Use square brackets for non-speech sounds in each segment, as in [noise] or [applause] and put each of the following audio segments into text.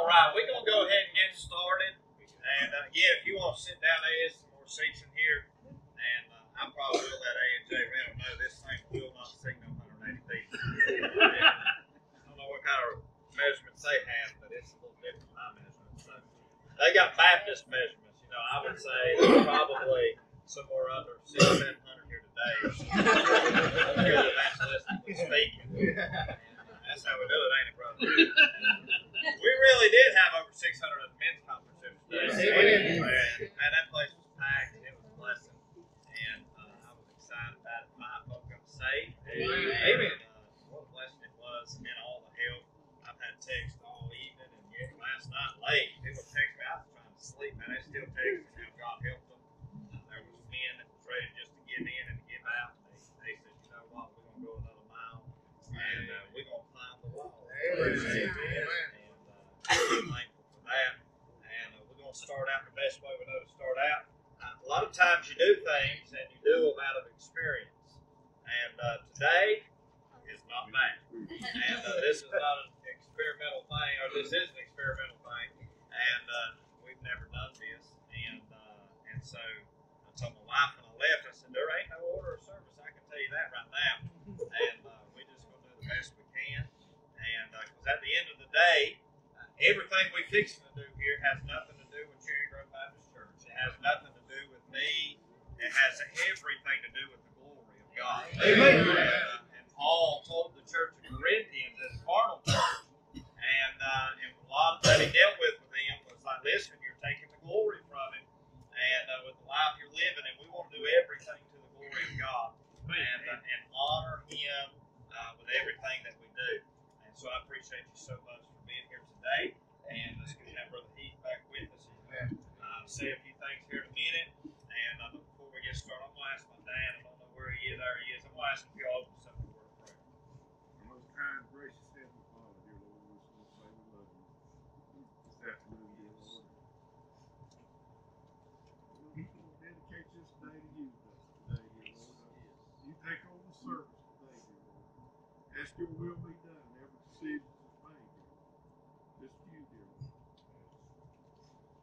All right, we're gonna go ahead and get started. And uh, yeah, if you want to sit down, there is some more seats in here. And uh, I probably will let A and J Rental know this thing will not sing no 180 [laughs] feet. I don't know what kind of measurements they have, but it's a little different than my measurements. So they got Baptist measurements. You know, I would say probably somewhere under six, seven hundred here today. [laughs] Or something. Speaking. That's how we do it, ain't it, brother? [laughs] We really did have over 600 at the men's conference Yes, yesterday. we did. And, man, that place was packed and it was a blessing. And uh, I was excited about it. Five folk got saved. And, Amen. Uh, what a blessing it was. And all the help. I've had text all evening and yet last night late. People text me. I was trying to sleep, man. They still text me how God helped them. Uh, there was men that was ready just to give in and to give out. They, they said, you know what, we're going to go another mile. And uh, we're going to climb Amen. Uh, thankful for that. And uh, we're going to start out the best way we know to start out. Uh, a lot of times you do things and you do them out of experience. And uh, today is not that. And uh, this is not an experimental thing, or this is an experimental thing. And uh, we've never done this. And uh, and so I told my wife when I left, I said, there ain't no order of service. I can tell you that right now. And uh, we're just going to do the best we can. Because at the end of the day, everything we fixing to do here has nothing to do with Cherry Grove Baptist Church. It has nothing to do with me. It has everything to do with the glory of God. Amen. And, and Paul told the church of Corinthians as carnal church, and uh, and a lot of that he dealt with with them was like, listen, you're taking the glory from him, and uh, with the life you're living, and we want to do everything to the glory of God and uh, and honor Him uh, with everything that we do. So I appreciate you so much for being here today. And let's get that brother Heath back with us. He's gonna, uh, say a few things here in a minute. And uh, before we get started, I'm gonna ask my dad. I don't know where he is. There he is. I'm gonna ask if you all open us up in a word of prayer. Most kind, gracious Heavenly Father, dear Lord, we just want to say we love you this afternoon, dear Lord. We just want to dedicate this day to you today, dear Lord. You take over the service today, dear Lord. Ask your will be done in every decision that's made, dear Lord. Just you, dear Lord.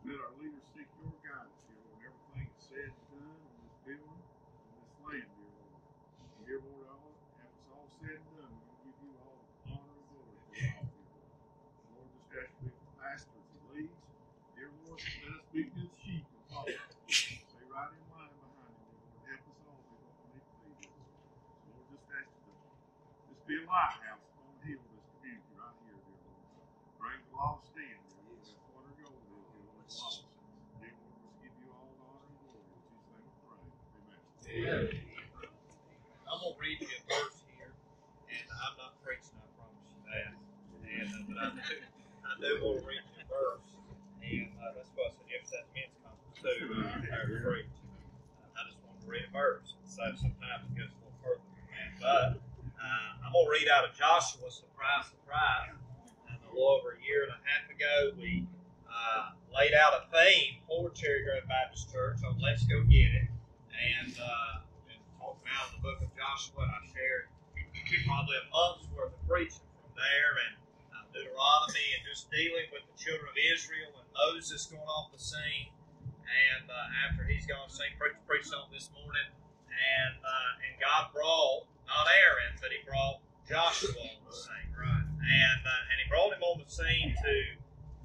Let our leaders seek your guidance, dear Lord, in everything that's said and done in this building, in this land, dear Lord. And dear Lord, all, after it's all said and done, we're going to give you all the honor and glory for it all, dear Lord. Lord, just ask you to be with the pastor as he leads. Dear Lord, let us be good sheep and follow. Stay right in line behind him, dear Lord. Help us all be what we need to be, dear Lord. So Lord, just ask you to just be a lighthouse on the hill this community right here, dear Lord. Bring the lost what our goal dear Lord. Dear Lord, we give you all the honor and glory. In Jesus' name we pray. Amen. I'm gonna read you a verse here, and I'm not preaching. I promise you that. And uh, but I do, I want to read you a verse, and uh, that's what I said the men's conference too. To. Uh, I just want to read a verse. So sometimes it goes a little further than that. But I'm gonna read out of Joshua. Surprise, surprise. Uh, a little over a year and a half ago, we uh, laid out a theme for Cherry Grove Baptist Church on Let's Go Get It, and. Uh, and about the book of Joshua. And I shared probably a month's worth of preaching from there and uh, Deuteronomy and just dealing with the children of Israel and Moses going off the scene. And uh, after he's gone scene, preached preached on this morning, and uh, and God brought not Aaron, but he brought Joshua on the scene, right? And uh, and he brought him on the scene to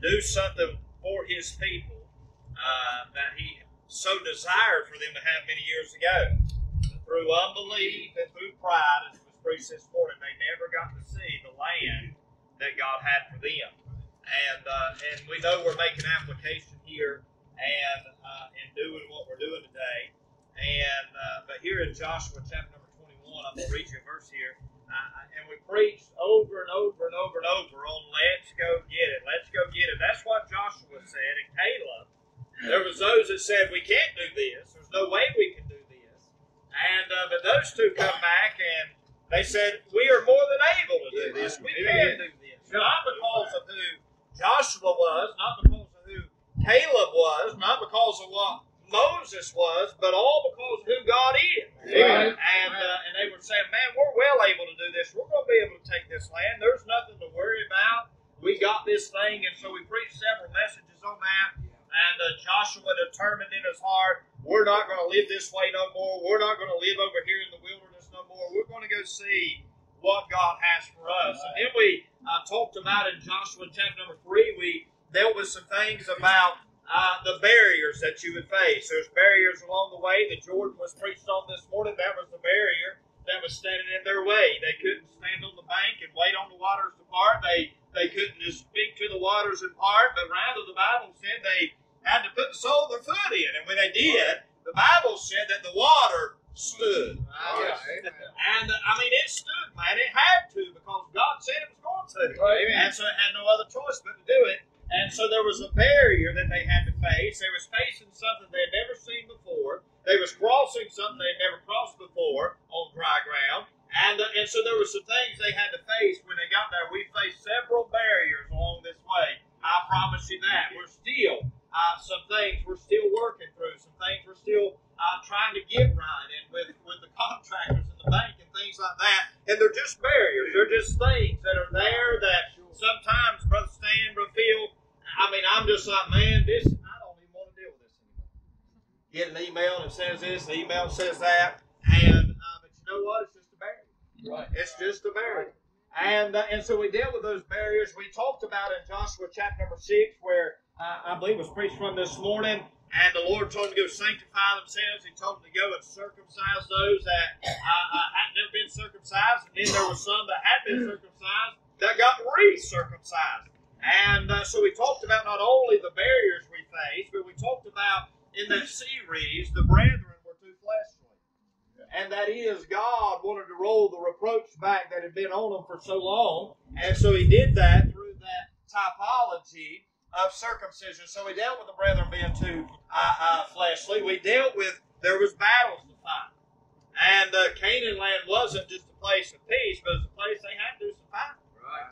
do something for his people uh, that he so desired for them to have many years ago through unbelief and through pride, as was preached this morning, they never got to see the land that God had for them. And uh, and we know we're making application here and uh, and doing what we're doing today. And uh, but here in Joshua chapter number 21, I'm going to read you a verse here. Uh, and we preached over and over and over and over on let's go get it, let's go get it. That's what Joshua said, and Caleb. There was those that said we can't do this. There's no way we can do this. And uh, but those two come back and they said we are more than able to do this. We can do this. Not because of who Joshua was, not because of who Caleb was, not because of what Moses was, but all because of who God is. Amen. And uh, and they were saying, man, we're well able to do this. We're going to be able to take this land. There's nothing to worry about. we got this thing, and so we preached several messages on that. And uh, Joshua determined in his heart, we're not going to live this way no more. We're not going to live over here in the wilderness no more. We're going to go see what God has for us. And then we uh, talked about in Joshua chapter number three, we dealt with some things about uh, the barriers that you would face. There's barriers along the way. The Jordan was preached on this morning. That was the barrier that was standing in their way. They couldn't stand on the bank and wait on the waters to part. They they couldn't just speak to the waters and part, but rather the Bible said they had to put the sole of their foot in. And when they did, the Bible said that the water stood. Yes. And uh, I mean, it stood, man. It had to because God said it was going to. Amen. And so it had no other choice but to do it. And so there was a barrier that they had to face. They was facing something they had never seen before. They was crossing something they had never crossed before on dry ground. And, uh, and so there were some things they had to face when they got there. We faced several barriers along this way. I promise you that. We're still uh, some things we're still working through, some things we're still uh, trying to get right, and with with the [laughs] contractors and the bank and things like that. And they're just barriers. They're just things that are there that sometimes, Brother Phil, I mean, I'm just like, man, this I don't even want to deal with this anymore. Get an email that says this, the email says that, and uh, but you know what? It's just a barrier. Right. It's just a barrier. And uh, and so we dealt with those barriers. We talked about in Joshua chapter number six, where uh, I believe was preached from this morning, and the Lord told them to go sanctify themselves. He told them to go and circumcise those that uh, uh, had never been circumcised, and then there were some that had been circumcised that got re-circumcised. And uh, so we talked about not only the barriers we face, but we talked about in that series the brethren were too fleshly and that is God wanted to roll the reproach back that had been on them for so long, and so He did that through that typology of circumcision. So we dealt with the brethren being too uh, uh, fleshly. We dealt with there was battles to fight, and uh, Canaan land wasn't just a place of peace, but it was a place they had to do some fighting. Right.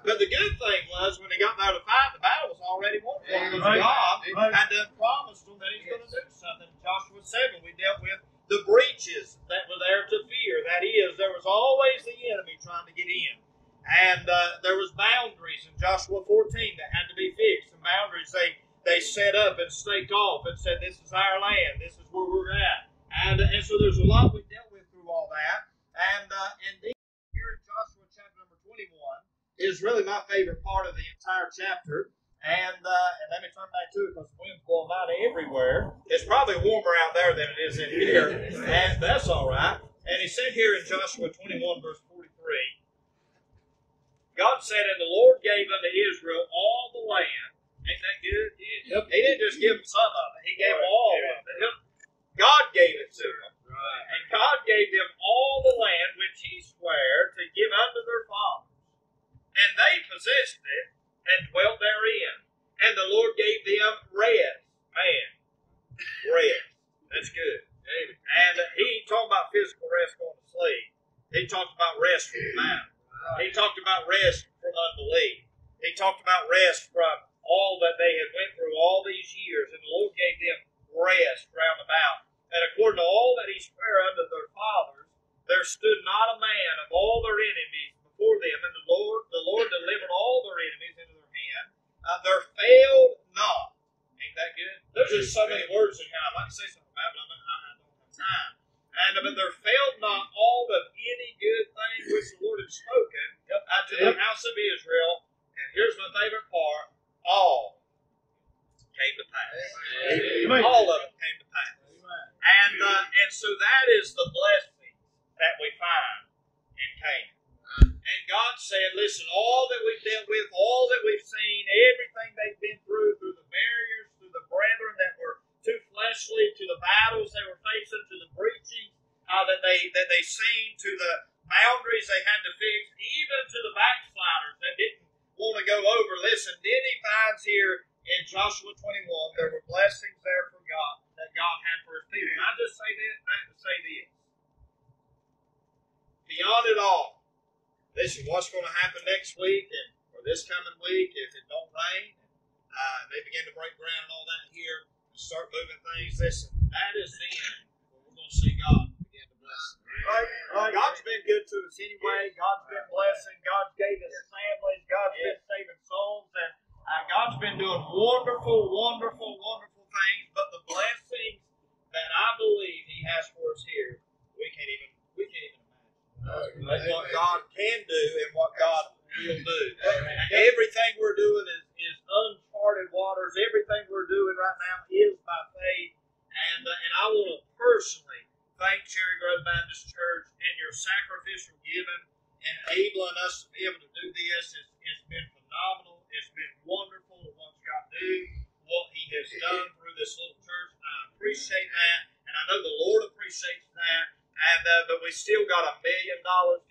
But the good thing was when they got there to fight, the battle was already won for them. Right. God Right. had done promised them that He's going to do something. Joshua 7, we dealt with the breaches that were there to fear. That is, there was always the enemy trying to get in. And uh, there was boundaries in Joshua 14 that had to be fixed. The boundaries they, they set up and staked off and said, this is our land. This is where we're at. And, and so there's a lot we dealt with through all that. And, uh, and then here in Joshua chapter number 21 is really my favorite part of the entire chapter. And uh, and let me turn back to it because the wind's blowing out everywhere. It's probably warmer out there than it is in here, and that's all right. And he said here in Joshua 21, verse 43, God said, And the Lord gave unto Israel all the land. Ain't that good? Yep. He didn't just give them some of it, He gave them all of it. God gave it to them. Right. And God gave them all the land which He sware to give unto their fathers. And they possessed it and dwelt therein. And the Lord gave them rest. Man, rest. That's good. And he talked about physical rest going to sleep. He talked about rest from the mind. He talked about rest from unbelief. He talked about rest from we still got a million dollars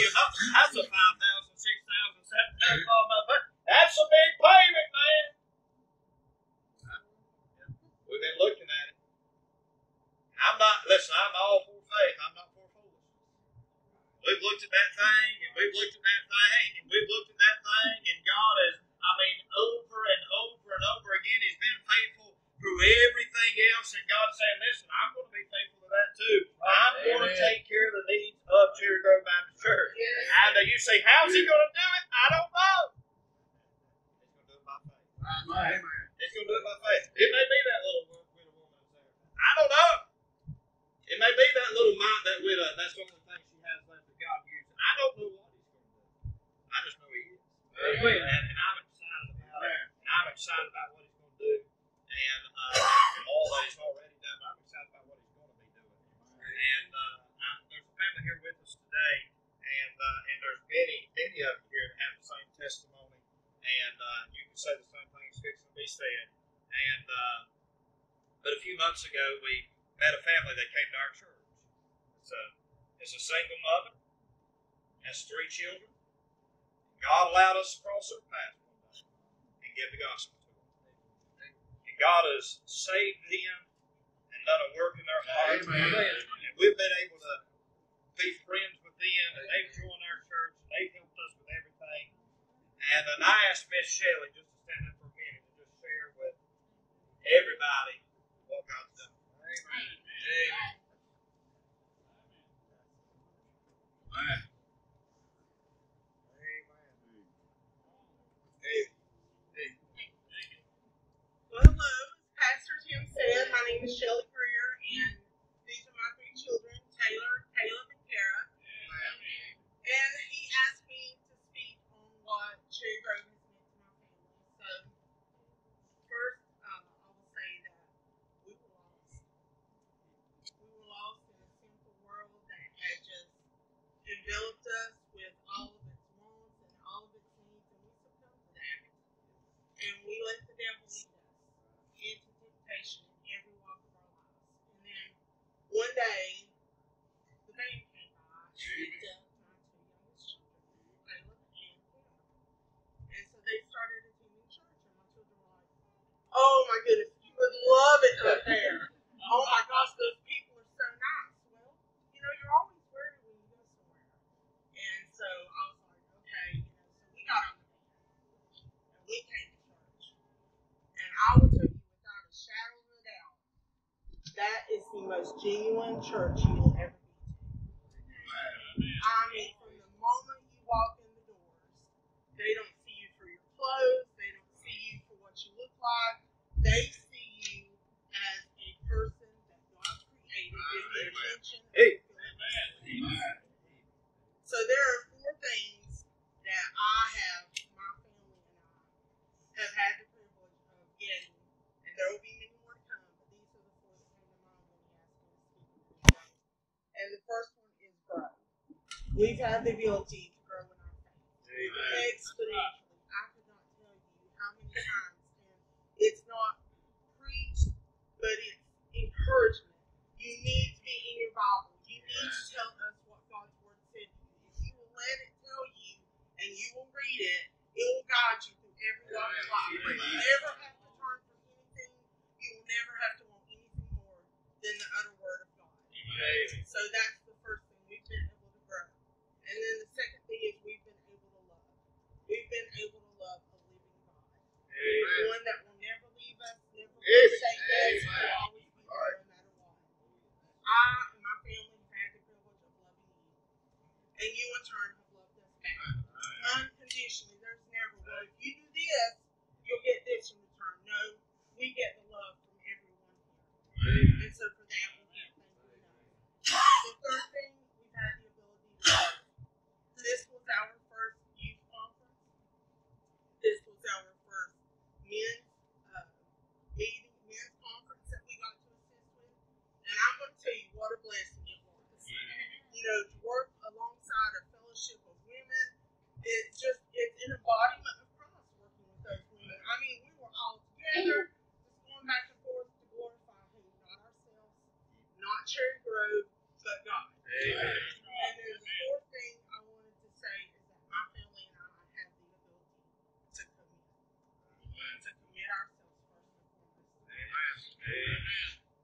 you, I'm, I'm. Genuine church. you will ever be to. I mean, from the moment you walk in the doors, they don't see you for your clothes, they don't see you for what you look like. They see you as a person that God created with the intention of Hey. fulfilling So there are four things that I have, my family and I, have had the privilege of getting, and there will be many more to come, but these are the four that came to mind when you asked me to speak on this day. And the first one is grow. We've had the ability to grow in our faith exponentially. I could not tell you how many times, and it's not preached, but it's encouragement. You need to be in your Bible. You need to tell us what God's Word said to you. If you will let it tell you and you will read it, it will guide you through every walk of life. You will never have to turn from anything. You will never have to want anything more than the utter Word of God. So that's the first thing. We've been able to grow. And then the second thing is we've been able to love. We've been able to love a living God. One that will never leave us, never forsake us, will always be there no matter what. I and my family have had the privilege of loving you. Turn have loved us back. Unconditionally. There's never, well, if you do this, you'll get this in return. No, we get the love from everyone here. And so for that, we can't thank you enough. The third thing, we've had the ability to love. This was our first youth conference. This was our first men's uh, meeting, men's conference that we got to assist with. And I'm going to tell you what a blessing it was. You know, to work alongside a fellowship of women, it just, it's an embodiment of Christ working with those women. I mean, we were all together, just going back and forth to glorify who? Not ourselves, not Cherry Grove, but God. And then the fourth thing I wanted to say is that my family and I have the ability to commit. To commit ourselves first and foremost.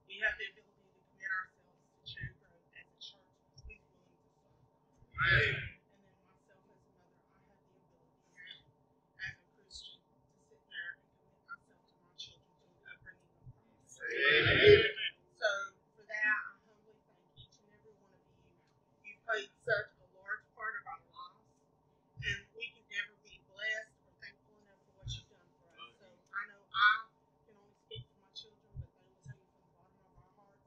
We have the ability to commit ourselves to Cherry Grove as a church who's willing to serve God. And then myself as a mother, I have the ability now, as a Christian, to sit there and commit myself to my children to the upbringing of Christ. So for that, I humbly thank each and every one of you. You played such a large part of our lives, and we can never be blessed or thankful enough for what you've done for us. So I know I can only speak for my children, but they will tell you from the bottom of our hearts.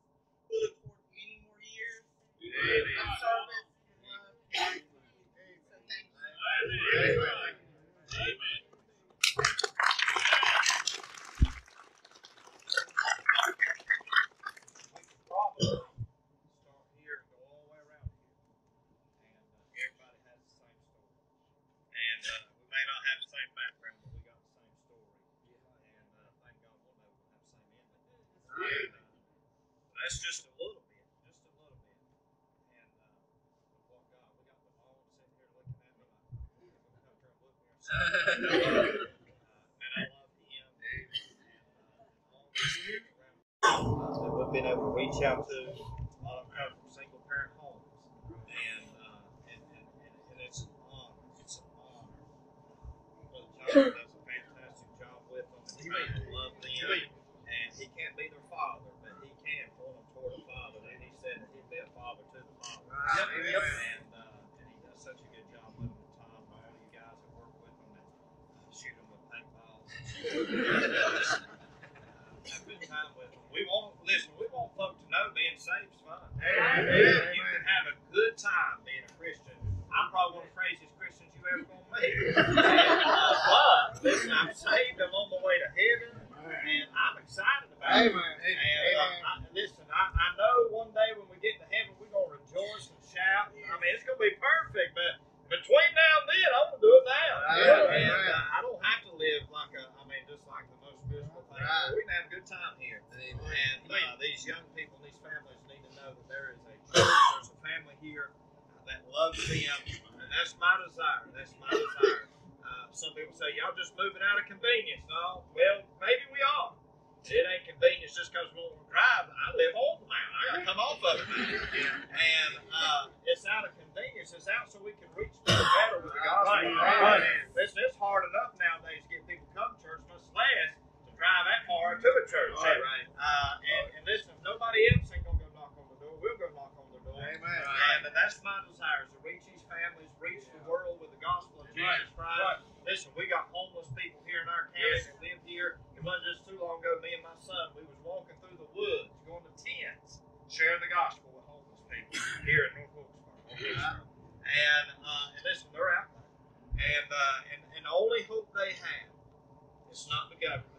We look forward to many more years of service and love. and faith with you. So thank you. we could probably start here and go all the way around here. And uh, everybody has the same story. And uh, we may not have the same background, but we got the same story. And uh, thank God one day we'll have the same ending. And, uh, that's just a little bit, just a little bit. And uh, what God, we got them all sitting here looking at me like, "Ooh, we're gonna come here and look me or something." Uh, and I love him. And uh, all these kids around uh, that we've been able to reach out to. A lot of them from single parent homes, and uh, and, and, and, it's an honor. It's an honor. Brother John does a fantastic job with them, and he really loves them. And he can't be their father, but he can point them toward a father. And he said that he'd be a father to the father. Yep, yep. And uh, and he does such a good job with them. Tom, all you guys that work with them and uh, shoot them with paintballs. have a good time with them. We want listen. We want folk to know being saved is fun. Amen. You can have a good time being a Christian. I'm probably one of the craziest Christians you ever gonna meet. [laughs] But listen, I'm saved. I'm on my way to heaven, and I'm excited about it. Amen. And uh, I, listen, I, I know one day when we get to heaven, we're gonna rejoice and shout. I mean, it's gonna be perfect. But between now and then, I'm gonna do it now. Right. And uh, I don't have to live like a. I mean, just like the most miserable thing. Right. We can have a good time here. And uh, these young people, these families need to know that there is a church, [coughs] there's a family here uh, that loves them, and that's my desire. That's my desire. Uh, some people say, y'all just moving out of convenience. No, well, maybe we are. It ain't convenience just because we want to drive. I live home now. I got to come off of it now. And uh, it's out of convenience. It's out so we can reach people better with the gospel. Right, right. And Listen, it's hard enough nowadays to get people to come to church, much less to drive that car to a church. All right. and, right. Uh, and, and listen, nobody else ain't gonna go knock on the door. We'll go knock on the door. Amen. Uh, right. And that's my desire: is to reach these families, reach yeah. the world with the gospel of Jesus right. Christ. Right. Listen, we got homeless people here in our county yes. that live here. It wasn't just too long ago. Me and my son, we was walking through the woods, going to tents, sharing the gospel with homeless people [coughs] here in North Wilkesboro. Right? And uh, and listen, they're out there, and uh, and and the only hope they have is not the government.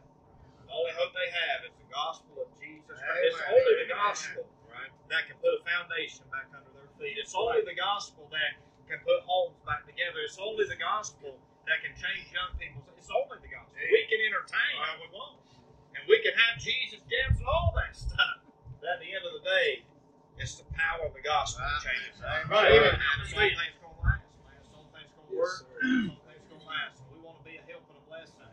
Only hope they have is the gospel of Jesus Christ. It's only the gospel Right. that can put a foundation back under their feet. It's only the gospel that can put homes back together. It's only the gospel that can change young people. It's only the gospel. We can entertain all we want, and we can have Jesus gems and all that stuff. But at the end of the day, it's the power of the gospel that changes. Amen. Amen. And it's the only thing that's gonna last, man. It's the only thing that's gonna Yes, work. sir. It's the only thing that's gonna last. And we want to be a help and a blessing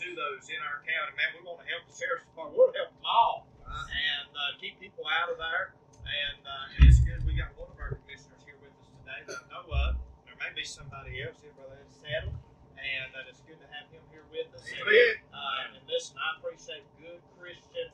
to those in our county, man. We want to help the sheriff's department. We want to help them all and uh, keep people out of there. And, uh, it's good we got one of our commissioners here with us today that I know of. There may be somebody else here, Brother Ed Saddle, and uh, it's good to have him here with us. And, uh, and listen, I appreciate good Christian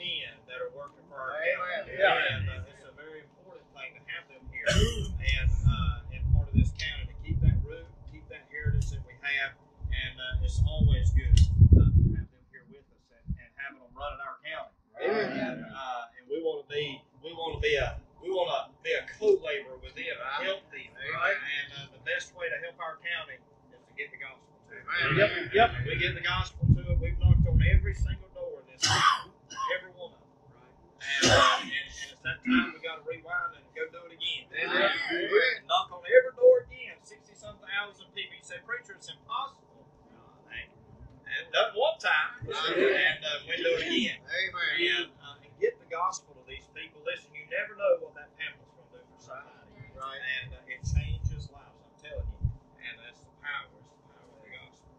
men that are working for our Amen. county. Yeah. And uh, it's a very important thing to have them here and uh, and part of this county to keep that root, keep that heritage that we have. And uh, it's always good uh, to have them here with us and, and having them running our county. Amen. And, uh, and we want to be we want to be a we want to be a co-laborer with them and help them. Right. And uh, the best way to help our county is to get the gospel to it. Amen. Yep, yep. We get the gospel to it. We've knocked on every single door in this county, every one of them. And, uh, and, and it's that time we got to rewind and go do it again. Amen. And knock on every door again. Sixty some thousand people. You say, preacher, it's impossible. Uh, ain't. And done one time, and uh, we do it again. Amen. And, uh, and get the gospel to these people. Listen, you never know what that pamphlet's going to do for somebody. Right. And uh, it changes lives, I'm telling you. And that's the power, it's the power of the gospel.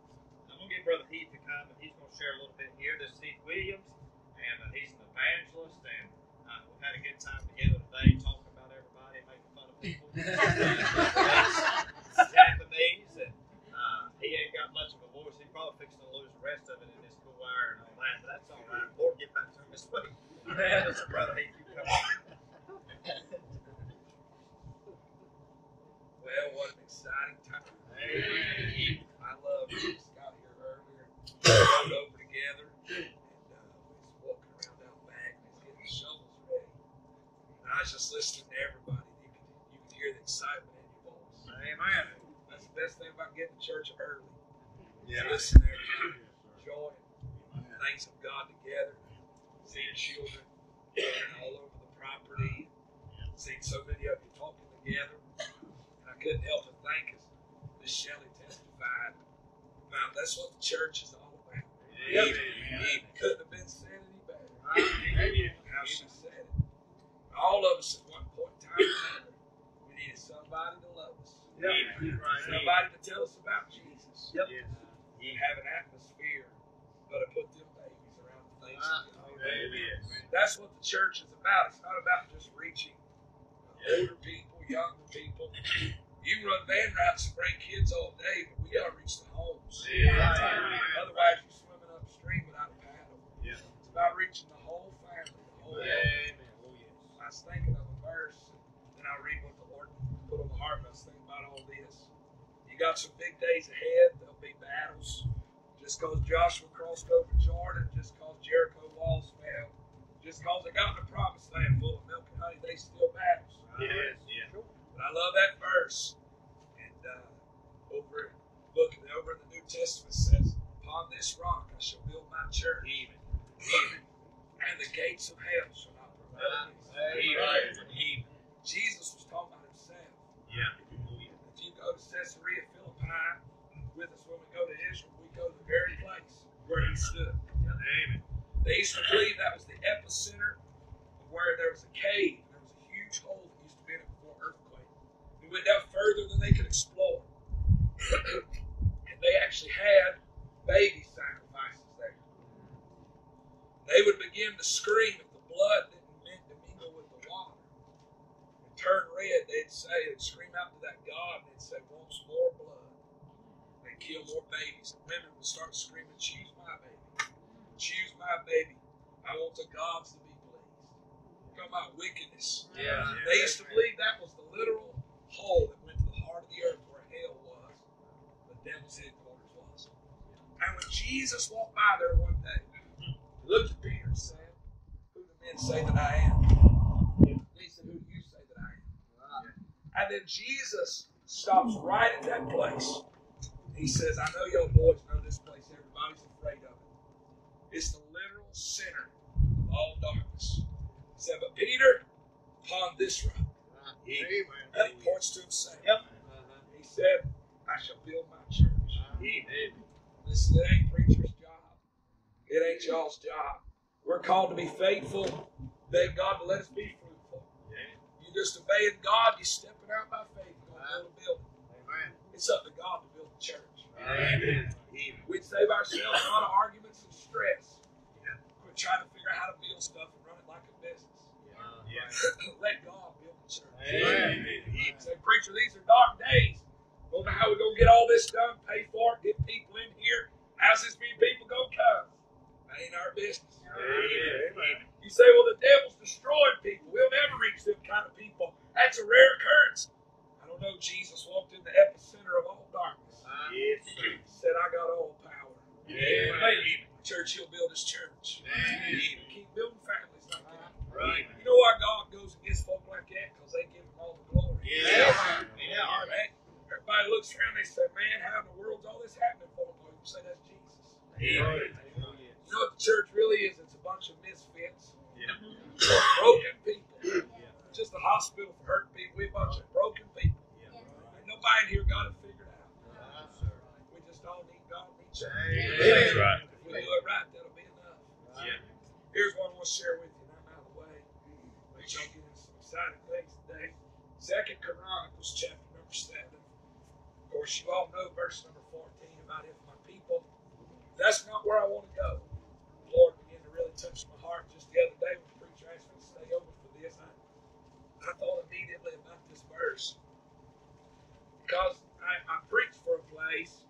I'm going to get Brother Heath to come, and he's going to share a little bit here. This is Heath Williams, and uh, he's an evangelist, and uh, we've had a good time together today talking about everybody, making fun of people. [laughs] Japanese, and uh, he ain't got much of a voice. He's probably fixing to lose the rest of it in this cool wire and all that, but that's all right. Lord, get back to him this week. so, Brother Heath, you come on. Well, what an exciting time. Amen. I love it. We just got here earlier, rode over together, and uh, we was walking around out back, and he's getting the shovels ready. And I was just listening to everybody. You could, you could hear the excitement in your voice. Amen. That's the best thing about getting to church early. Yeah. Listen to everybody, enjoying things of God together, seeing children all over the property, seeing so many of you talking together. And I couldn't help but think as Miss Shelley testified about that's what the church is all about. Amen. It couldn't have been said any better. Amen. How she said it. All of us at one point in time another, we needed somebody to love us. Yep. Somebody to tell us about Jesus. Yep. Yes. You have an atmosphere, but to put them babies around the things of God. Amen. That's what the church is about. It's not about just reaching older people, younger people. You can run van routes and bring kids all day, but we got to reach the homes. Yeah. Otherwise, you're swimming upstream without a paddle. Yeah. It's about reaching the whole family, the whole Amen. Oh, yes. I was thinking of a verse, and then I read what the Lord put on my heart, and I was thinking about all this. You got some big days ahead. There'll be battles. Just because Joshua crossed over Jordan, just Jericho walls fell, just because they got in the promised land full of milk and honey, they still battles. Yes. Yeah. But I love that verse. And uh, over look over in the New Testament says, Upon this rock I shall build my church. Even. And the gates of hell shall not prevail. Even. Even. Jesus was talking about himself. Yeah. Yeah. If you go to Caesarea Philippi with us when we go to Israel, we go to the very place where he stood. Amen. They used to believe that was the epicenter of where there was a cave. There was a huge hole that used to be in it before earthquake. We went down further than they could explore. [clears throat] and they actually had baby sacrifices there. They would begin to scream if the blood didn't mingle with the water and turn red. They'd say, they'd scream out to that God and they'd say, wants more blood. They'd kill more babies. And women would start screaming, choose my baby. Choose my baby. I want the gods to be pleased. Talking about wickedness. Yeah. They used to believe that was the literal hole that went to the heart of the earth where hell was, the devil's headquarters was. And when Jesus walked by there one day. He looked at Peter and said, Who do men say that I am? He said, Who do you say that I am? And then Jesus stops right at that place. He says, I know y'all boys know this place. Everybody's afraid of. It's the literal center of all darkness. He said, But Peter, upon this rock, Amen. and he points to himself. Yep. He said, I shall build my church. Listen, it ain't preacher's job. It ain't y'all's job. We're called to be faithful. Beg God to let us be fruitful. You're just obeying God, You're stepping out by faith, going to build a building. It's up to God to build the church. Amen. We'd save ourselves a lot of arguments and stress. Quit trying to figure out how to build stuff and run it like a business. Uh, [laughs] let God build the church. Amen. Say, preacher, these are dark days. Don't know how we're going to get all this done, pay for it, get people in here. How's this many people going to come? That ain't our business. Amen. You say, well, the devil's destroying people. We'll never reach them kind of people. That's a rare occurrence. I don't know. Jesus walked in the epicenter of all darkness. He said, I got all power. Amen. Church, he'll build his church. Amen. Keep building families like that. Right. You know why God goes against folk like that? Because they give him all the glory. Yeah. Yeah, all right. Everybody looks around, and they say, man, how in the world's all this happening for them? You say that's Jesus. You know what the church really is? It's a bunch of misfits, Yeah. broken people. Yeah. Just a hospital for hurt people. We're a bunch of broken people. Ain't nobody in here got it figured out. We just all need God and each other. That's right. If we do it right, that'll be enough. Here's one I want to share with you, and I'm out of the way. Let y'all get into some exciting things today. Second Chapter number seven. Of course, you all know verse number 14 about if my people. That's not where I want to go. The Lord began to really touch my heart just the other day when the preacher asked me to stay over for this. I, I thought immediately about this verse. Because I, I preached for a place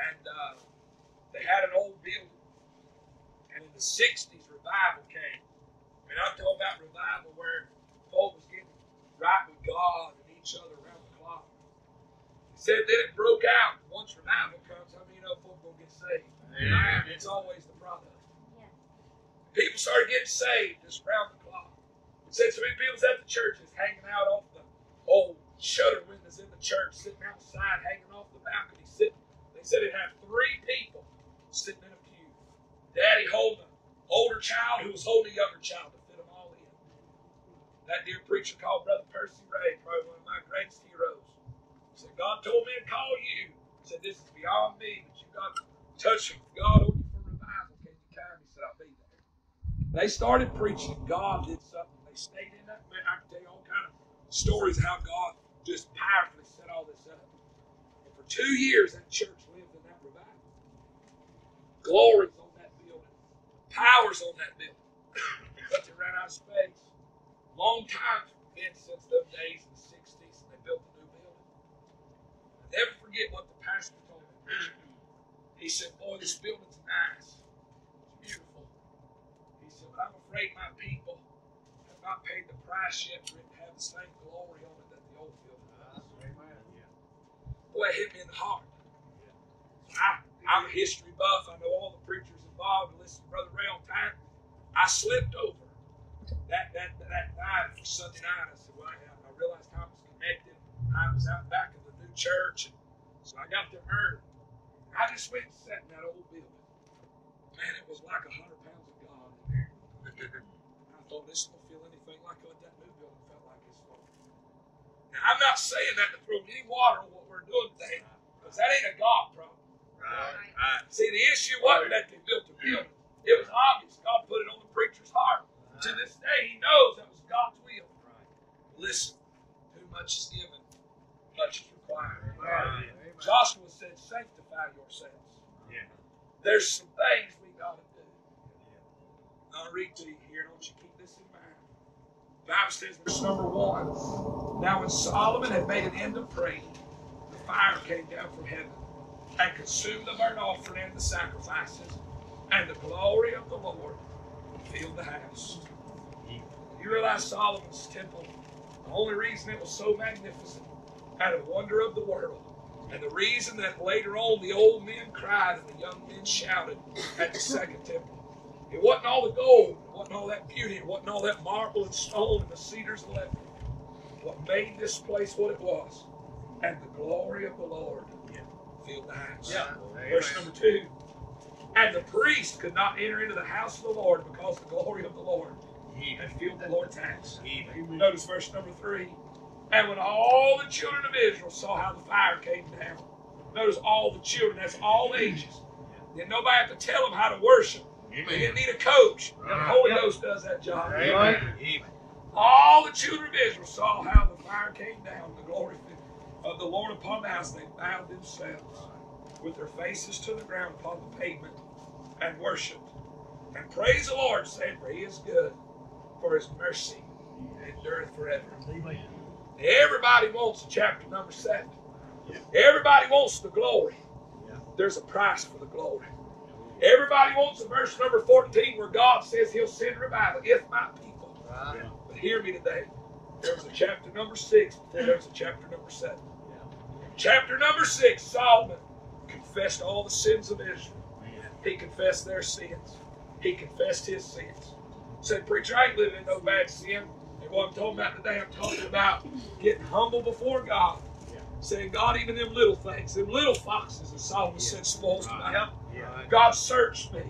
and uh, they had an old building. And in the 60s, revival came. And I'm talking about revival where folk was getting right with God each other around the clock. He said then it broke out. Once revival comes, how many you know folk going to get saved? Amen. It's always the product. People started getting saved just around the clock. He said so many people's at the churches hanging out off the old shutter windows in the church, sitting outside, hanging off the balcony, sitting. They said it had three people sitting in a pew. Daddy holding an older child who was holding a younger child to fit them all in. That dear preacher called Brother Percy Ray, probably one of my greatest heroes. He said, God told me to call you. He said, This is beyond me, but you got to touch him. God on you for revival. Can you come? He said, I'll be there. They started preaching. God did something. They stayed in that. Man, I can tell you all kind of stories how God just powerfully set all this up. And for two years, that church lived in that revival. Glory's on that building. Power's on that building. But [coughs] they ran out of space. Long time been since those days in the 60s, and they built a new building. I'll never forget what the pastor told me. He said, Boy, this building's nice. It's beautiful. He said, But I'm afraid my people have not paid the price yet for it to have the same glory on it that the old building does. Ah, Boy, it hit me in the heart. I, I'm a history buff. I know all the preachers involved. I listen to Brother Ray on time. I slipped over that that that night for Sunday night. I said, well, I, I realized how I was connected. I was out back of the new church, and so I got there early. I just went and sat in that old building. Man, it was like a hundred pounds of God in there. [laughs] I thought this don't feel anything like what that new building felt like it's for. Now, I'm not saying that to throw any water on what we're doing today, because that ain't a God problem. Right. See, the issue wasn't that they built the building. It was obvious. God put it on the preacher's heart. To this day, he knows that was God's will. Listen, too much is given, much is required. Right. Joshua said, sanctify yourselves. Yeah. There's some things we got to do. I'll read to you here. Don't you keep this in mind. The Bible says, verse number one. Now, when Solomon had made an end of praying, the fire came down from heaven and consumed the burnt offering and the sacrifices, and the glory of the Lord filled the house. You realize Solomon's temple, the only reason it was so magnificent and a wonder of the world And the reason that later on the old men cried and the young men shouted at the second temple, it wasn't all the gold, it wasn't all that beauty, it wasn't all that marble and stone and the cedars and leather. What made this place what it was, and the glory of the Lord filled the house. Verse number two. And the priest could not enter into the house of the Lord because the glory of the Lord had filled the Lord's house. Notice verse number three. And when all the children of Israel saw how the fire came down, notice all the children, that's all ages. Then nobody had to tell them how to worship. They didn't need a coach. The Holy Ghost does that job. All the children of Israel saw how the fire came down, the glory of the Lord upon the house. They bowed themselves with their faces to the ground upon the pavement and worshiped. And praise the Lord, saying, For he is good, for his mercy endureth forever. Amen. Everybody wants the chapter number seven. Everybody wants the glory. There's a price for the glory. Everybody wants a verse number 14 where God says he'll send revival if my people. But hear me today. There was a chapter number six before there was a chapter number seven. Chapter number six, Solomon confessed all the sins of Israel. He confessed their sins. He confessed his sins. Said, Preacher, I ain't living in no bad sin. And what I'm talking about today, I'm talking about getting humble before God. Saying, God, even them little things, them little foxes, as Solomon said, spoils tonight. God, search me.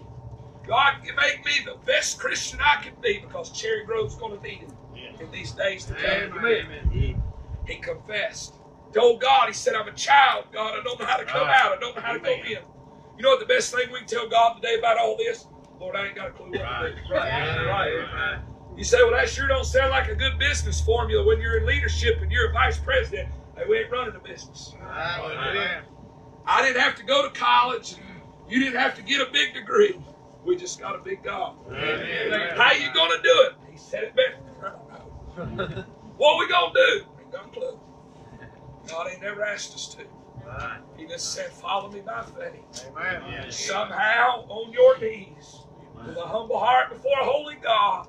God, make me the best Christian I can be because Cherry Grove's going to need it in these days to come. Amen. He confessed. Told God, he said, I'm a child, God. I don't know how to come ah. out. I don't know how to go in. You know what the best thing we can tell God today about all this? Lord, I ain't got a clue what to do. Right. Right. You say, well, that sure don't sound like a good business formula when you're in leadership and you're a vice president. Hey, we ain't running a business. I didn't have to go to college. You didn't have to get a big degree. We just got a big God. Amen. How you gonna do it? He said it better. I don't [laughs] what we gonna do? Ain't got a clue. God ain't never asked us to. He just said, follow me by faith. Amen. Somehow on your knees, with a humble heart before a holy God,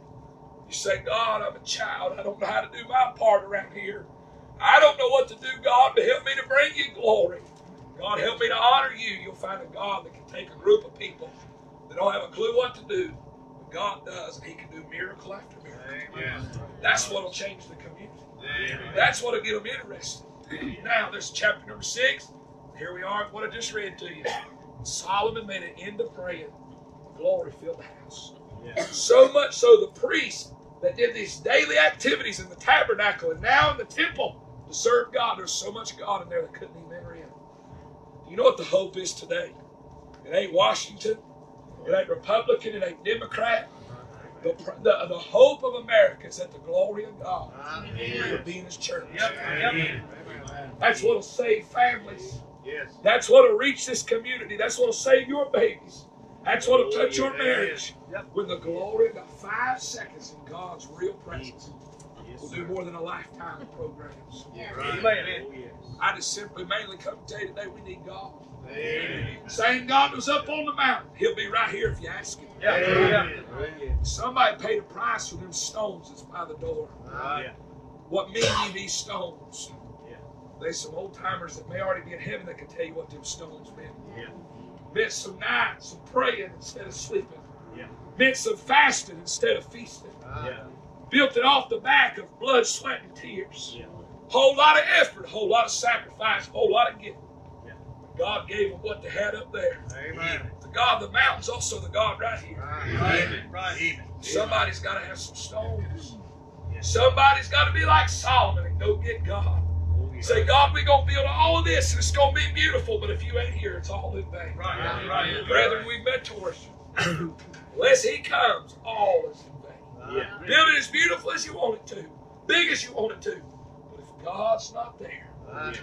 you say, God, I'm a child. I don't know how to do my part around here. I don't know what to do, God, but help me to bring you glory. God, help me to honor you. You'll find a God that can take a group of people that don't have a clue what to do. But God does, and He can do miracle after miracle. That's what will change the community. That's what will get them interested. Now, this is chapter number six. Here we are, what I just read to you. Solomon made an end of praying. Glory filled the house. So much so the priests that did these daily activities in the tabernacle and now in the temple to serve God, there's so much God in there that couldn't even enter in. You know what the hope is today? It ain't Washington. It ain't Republican. It ain't Democrat. The, the, the hope of America is that the glory of God will be in His church. That's what'll save families. Yes. That's what'll reach this community. That's what'll save your babies. That's what'll touch your marriage. When the glory of God, five seconds in God's real presence will do more than a lifetime of programs. Amen. I just simply mainly come to tell you today we need God. Same God was up on the mountain. He'll be right here if you ask Him. Somebody paid a price for them stones that's by the door. What mean ye these stones? Yeah. There's some old timers that may already be in heaven that can tell you what them stones meant. Meant some nights of praying instead of sleeping. Yeah. Meant some fasting instead of feasting. Yeah, Built it off the back of blood, sweat, and tears. Yeah. Whole lot of effort, whole lot of sacrifice, whole lot of giving. Yeah. God gave them what they had up there. Amen. The God of the mountain's also the God right here. Right. Amen. Somebody's got to have some stones. Somebody's got to be like Solomon and go get God. Oh, Say, God, we're going to build all of this and it's going to be beautiful, but if you ain't here, it's all in vain. Right, right. Brethren, we mentors you. Unless he comes, all is in vain. Yeah. Build it as beautiful as you want it to, big as you want it to. But if God's not there, it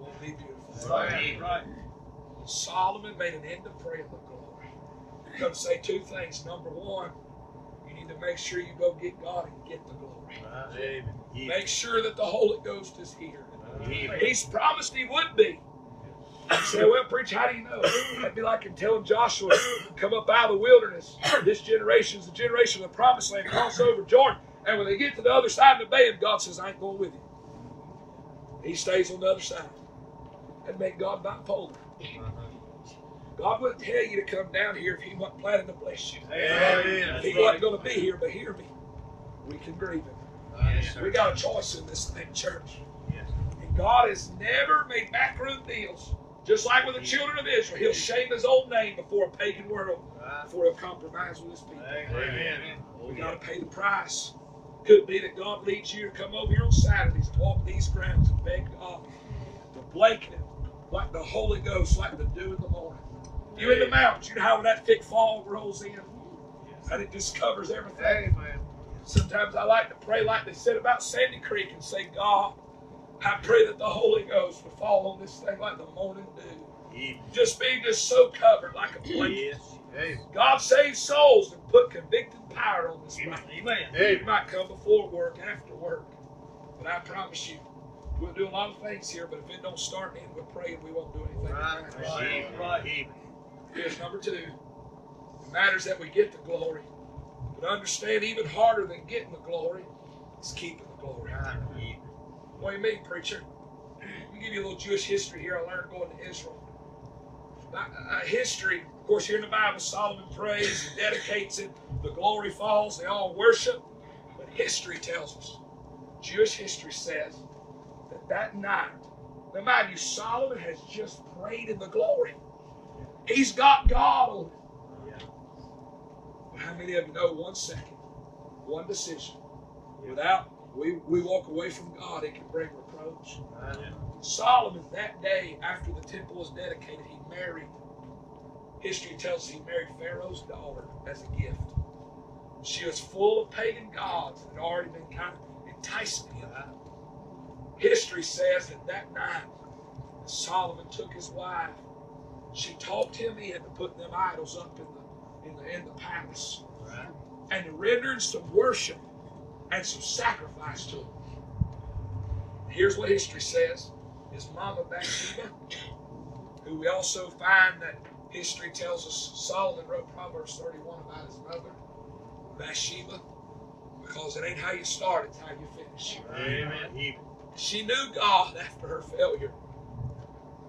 won't be beautiful. Right, right. Solomon made an end of praying the glory. I'm going to say two things. Number one, you need to make sure you go get God and get the glory. Make sure that the Holy Ghost is here. He's promised he would be. You say, well, preach, how do you know? That'd be like in telling Joshua, come up out of the wilderness. This generation is the generation of the promised land. Cross over Jordan. And when they get to the other side of the bay, God says, I ain't going with you. He stays on the other side. and make God bipolar. God wouldn't tell you to come down here if He wasn't planning to bless you. Amen. If He wasn't going to be here, but hear me. We can grieve Him. Yes, We got a choice in this thing, church. Yes. And God has never made backroom deals. Just like with the children of Israel, He'll shame His own name before a pagan world, before He'll compromise with His people. Amen. We got to pay the price. Could be that God leads you to come over here on Saturdays and walk these grounds and beg God to blanket it like the Holy Ghost, like the dew in the morning. You in the mountains, you know how that thick fog rolls in and it just covers everything. Amen. Sometimes I like to pray like they said about Sandy Creek and say, God, I pray that the Holy Ghost would fall on this thing like the morning dew. Just being just so covered like a blanket. Yes. God saves souls and put convicted power on this man. Amen. You might come before work, after work. But I promise you, we'll do a lot of things here, but if it don't start and end with praying, we won't do anything. Right. Right. Right. Right. Here's number two. It matters that we get the glory. But understand even harder than getting the glory is keeping the glory. What do you mean, preacher? Let me give you a little Jewish history here I learned going to Israel. Uh, uh, history, of course, here in the Bible, Solomon prays and dedicates it. The glory falls, they all worship. But history tells us, Jewish history says, that that night, now mind you, Solomon has just prayed in the glory. He's got God on it. But how many of you know one second, one decision, without we, we walk away from God, it can bring reproach. Solomon, that day after the temple was dedicated, he married. History tells us he married Pharaoh's daughter as a gift. She was full of pagan gods and had already been kind of enticing him. History says that that night, Solomon took his wife. She talked him into putting them idols up in the in the in the palace and rendering some worship and some sacrifice to him. Here's what history says: His mama Bathsheba, who we also find that history tells us Solomon wrote Proverbs 31 about his mother, Bathsheba, because it ain't how you start, it's how you finish. Amen. She knew God after her failure.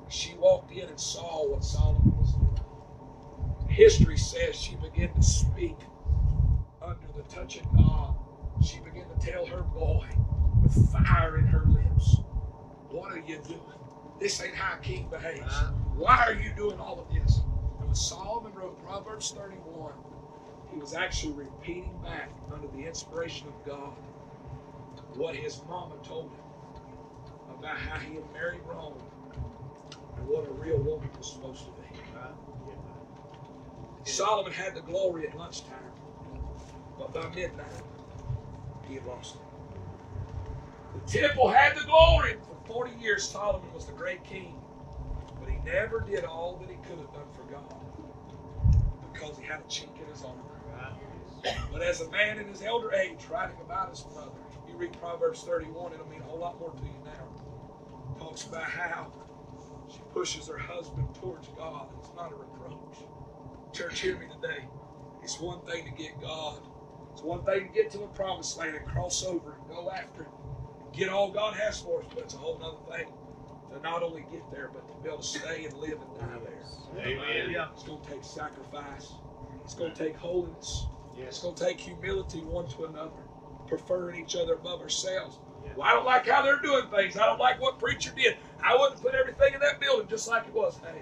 She walked in and saw what Solomon was doing. History says she began to speak under the touch of God. She began to tell her boy with fire in her lips, What are you doing? This ain't how a king behaves. Why are you doing all of this? And when Solomon wrote Proverbs 31, he was actually repeating back under the inspiration of God what his mama told him about how he had married wrong and what a real woman was supposed to be. Solomon had the glory at lunchtime, but by midnight, he had lost it. The temple had the glory. For 40 years, Solomon was the great king, but he never did all that he could have done for God because he had a chink in his armor. But as a man in his elder age, writing about his mother, you read Proverbs 31, it'll mean a whole lot more to you now. Talks about how she pushes her husband towards God. It's not a reproach. Church, hear me today. It's one thing to get God. It's one thing to get to the promised land and cross over and go after it. And get all God has for us, but it's a whole other thing to not only get there, but to be able to stay and live and die there. Amen. It's going to take sacrifice. It's going to take holiness. It's going to take humility one to another, preferring each other above ourselves. Well, I don't like how they're doing things. I don't like what preacher did. I wouldn't put everything in that building just like it was. Hey,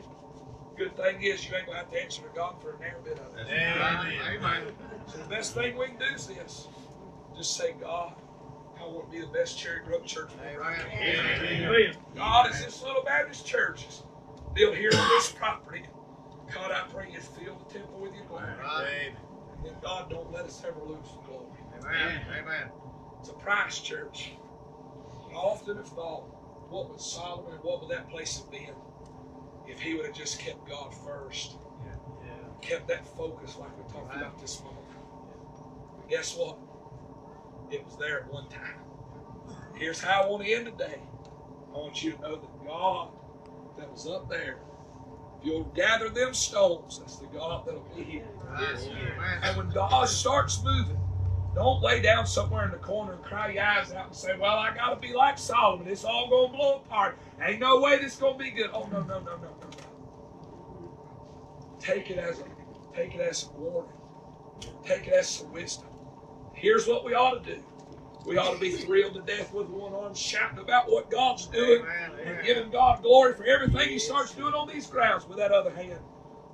good thing is you ain't going to have to answer to God for an air bit of it. Amen. Amen. So the best thing we can do is this. Just say, God, I want to be the best Cherry Grove church right Amen. God, as this little Baptist church is built here on this property, God, I pray you fill the temple with your glory. Amen. And then, God, don't let us ever lose the glory. Amen. Amen. It's a price, church. I often have thought, what would Solomon what would that place have been if he would have just kept God first, kept that focus like we talked about this morning. But guess what? It was there at one time. Here's how I want to end today. I want you to know that God that was up there, if you'll gather them stones, that's the God that'll be here. And when God starts moving, Don't lay down somewhere in the corner and cry your eyes out and say, Well, I gotta be like Solomon. It's all gonna blow apart. Ain't no way this gonna be good. Oh no, no, no, no, no, no. Take it as a take it as a warning. Take it as some wisdom. Here's what we ought to do. We ought to be thrilled to death with one arm, shouting about what God's doing Amen. and giving God glory for everything He starts doing on these grounds. With that other hand,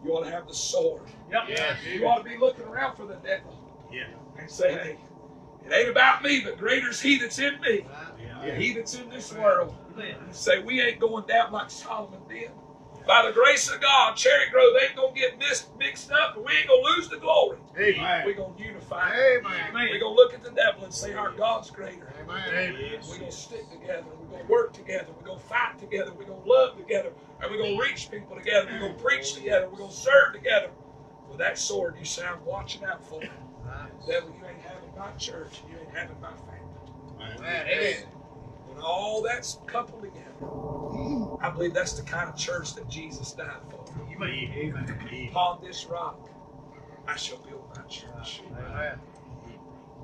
you ought to have the sword. Yes. You ought to be looking around for the devil Yeah. And say, hey, it ain't about me, but greater is he that's in me, Yeah. he that's in this world. And say, we ain't going down like Solomon did. By the grace of God, Cherry Grove ain't going to get mis- mixed up, and we ain't going to lose the glory. Amen. We're going to unify. Amen. We're going to look at the devil and say, our God's greater. Amen. We're going to stick together. We're going to work together. We're going to fight together. We're going to love together. And we're going to reach people together. We're going to preach together. We're going to serve together. With that sword, you sound watching out for. Devil, you ain't having my church. You ain't having my family. Amen. When all that's coupled together, I believe that's the kind of church that Jesus died for. Amen. Upon this rock, I shall build my church. Amen.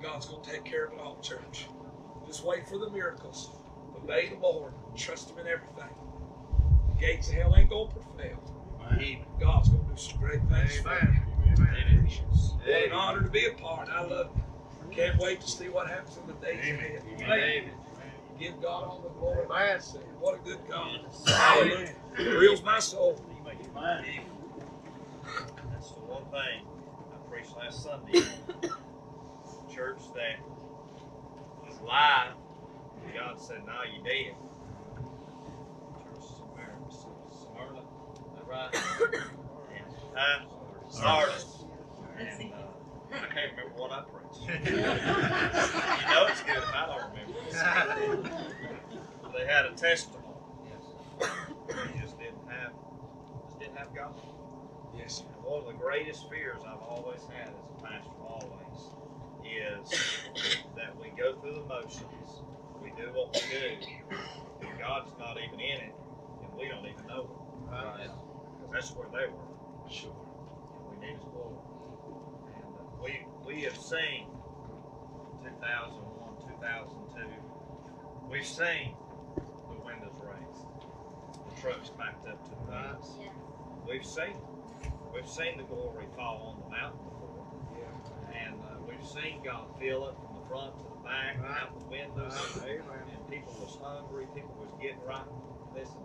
God's going to take care of it all, church. Just wait for the miracles. Obey the Lord. Trust Him in everything. The gates of hell ain't going to prevail. Amen. God's going to do some great things for you. Amen. What an honor to be a part. I love it. Can't wait to see what happens in the days ahead. Amen. Give God all the glory. Amen. What a good God. Hallelujah. Thrills my soul. That's the one thing I preached last Sunday. Church that is live. God said, "No, you dead." Church of Smyrna, Smyrna, is that right? [coughs] and, uh, Sardis. And, uh, I can't remember what I preached. [laughs] you know it's good if I don't remember. they had a testimony. They just didn't have, just didn't have God. Yes. And one of the greatest fears I've always had as a pastor, always, is that we go through the motions, we do what we do, and God's not even in it, and we don't even know it. Right. Because that's where they were. Sure. And we need His glory. And uh, we we have seen 2001, 2002. We've seen the windows raised, the trucks backed up to the windows. We've seen. We've seen the glory fall on the mountain before. And uh, we've seen God fill it from the front to the back, Right. out the windows. Amen. And people was hungry, people was getting right. Listen,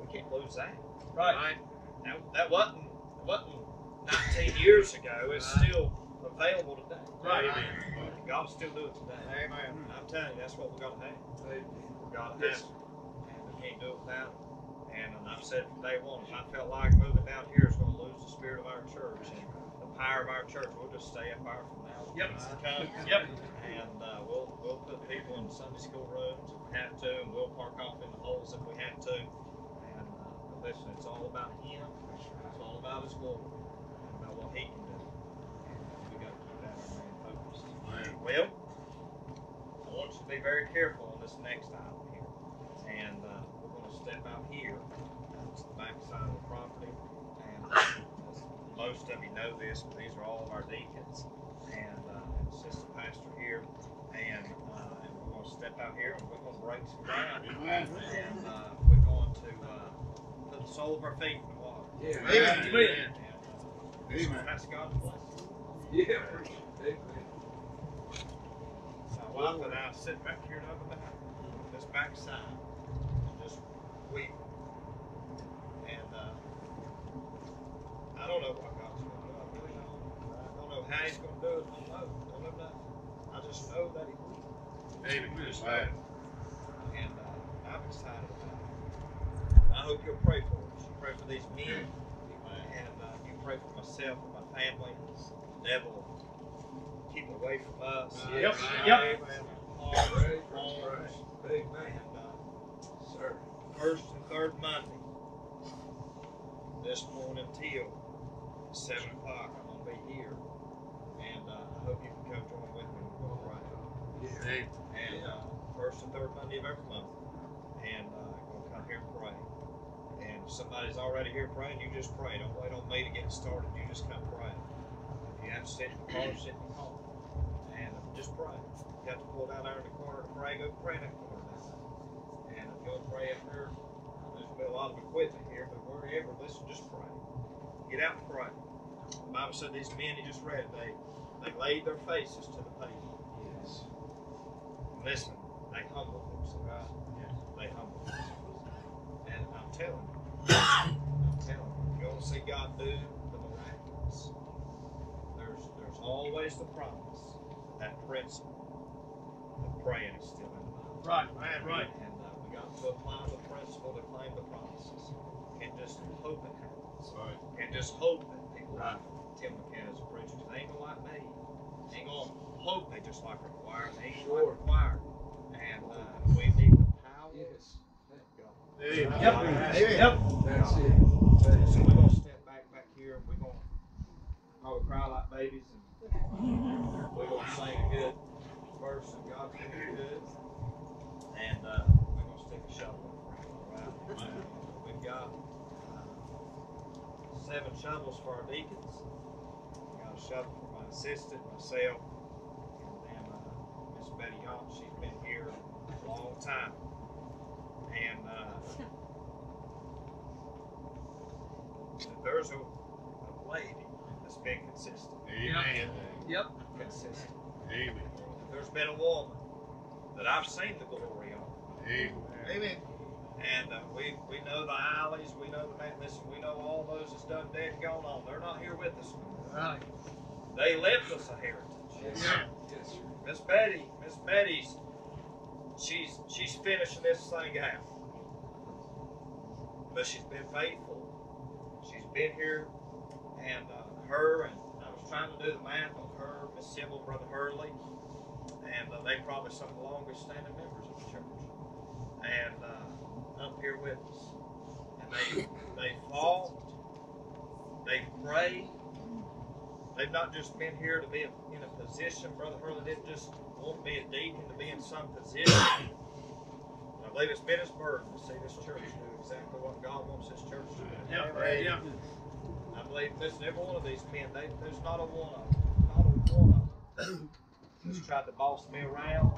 we can't lose that. Right. That, that wasn't wasn't 19 years ago. is still available today. Right. And God's still doing it today. Amen. I'm telling you, that's what we got to have. We got to have it. And we can't do it without it. And, and I've said from day one, if I felt like moving down here is going to lose the spirit of our church and the power of our church, we'll just stay up there from now. Yep. Come. Yep. And uh, we'll we'll put people in Sunday school rooms if we have to, and we'll park off in the holes if we have to. And uh, listen, it's all about Him. It's all about His glory and about what He can do. And we got to keep that our main focus. Well, I want you to be very careful on this next item here. And uh, we're going to step out here to the back side of the property. And uh, as most of you know this, but these are all of our deacons and, uh, and assistant pastor here. And, uh, and we're going to step out here and we're going to break some ground. And uh, we're going to uh, put the sole of our feet in the water. Yeah. Amen. Amen. And, Amen. That's God's blessing. Yeah. Amen. My wife and I sit back here the other night, this backside, just weeping. And uh, I don't know what God's going to do. I really don't. I don't know how He's going to do it. I don't know. I don't know nothing. I just know that He will. Amen. Just know it. And uh, I'm excited about it. I hope you'll pray for us. You pray for these men, and you pray for myself and my family. The devil keep away from us. Yep, yep. Amen. Pray, Homes, pray. Amen. and uh, Sir. first and third Monday, this morning till seven o'clock, I'm gonna be here, and uh, I hope you can come join with me. We'll pray. Yeah. And uh, first and third Monday of every month, and uh, gonna come here and pray. If somebody's already here praying, you just pray. Don't wait on me to get started. You just come pray. If you have to sit in the car, sit in the car. And just pray. You have to pull down there in the corner to pray, go pray in that corner. And if you'll pray up here, there's gonna be a lot of equipment here, but wherever, listen, just pray. Get out and pray. The Bible said these men you just read, they they laid their faces to the pavement. Yes. Listen, they humbled themselves, right? Yes. They humbled themselves. And I'm telling you, you, want to see God do the miraculous, there's there's always the promise, that principle that praying is still in the Bible. Right, man, right. And uh, we got to apply the principle to claim the promises. And just hope it happens. Right. And just hope that people Right. like Tim McCann's a preacher. They ain't gonna like me. They ain't gonna hope they just like require. They ain't Sure. like require. And uh, we need the power Yes. Of. Yep. Yep. That's it. So we're gonna step back back here and we're gonna probably cry like babies and we're gonna sing a good verse and God's gonna be good. And uh, we're gonna stick a shovel? We've got uh, seven shovels for our deacons. We got a shovel for my assistant, myself, and then uh, Miss Betty Yacht. She's been here a long time. And uh, there's a, a lady that's been consistent. Amen. Yep. Consistent. Amen. There's been a woman that I've seen the glory on. Amen. Amen. And uh, we, we know the alleys, we know the man. Listen, we know all those that's done dead and gone on. They're not here with us. Right. They left us a heritage. Yeah. Yes, sir. Miss Betty, Miss Betty's, she's she's finishing this thing out. But she's been faithful. She's been here, and uh, her and I was trying to do the math on her, Miss Sybil, Brother Hurley, and uh, they probably some of the longest standing members of the church, and uh, up here with us, and they they fought, they prayed. They've not just been here to be in a position. Brother Hurley didn't just want to be a deacon to be in some position. I believe it's been his birth to see this church do exactly what God wants this church to do. Yep. Amen. Yep. I believe, listen, every one of these men, they, there's not a one of them, not a one of them that's tried to boss me around.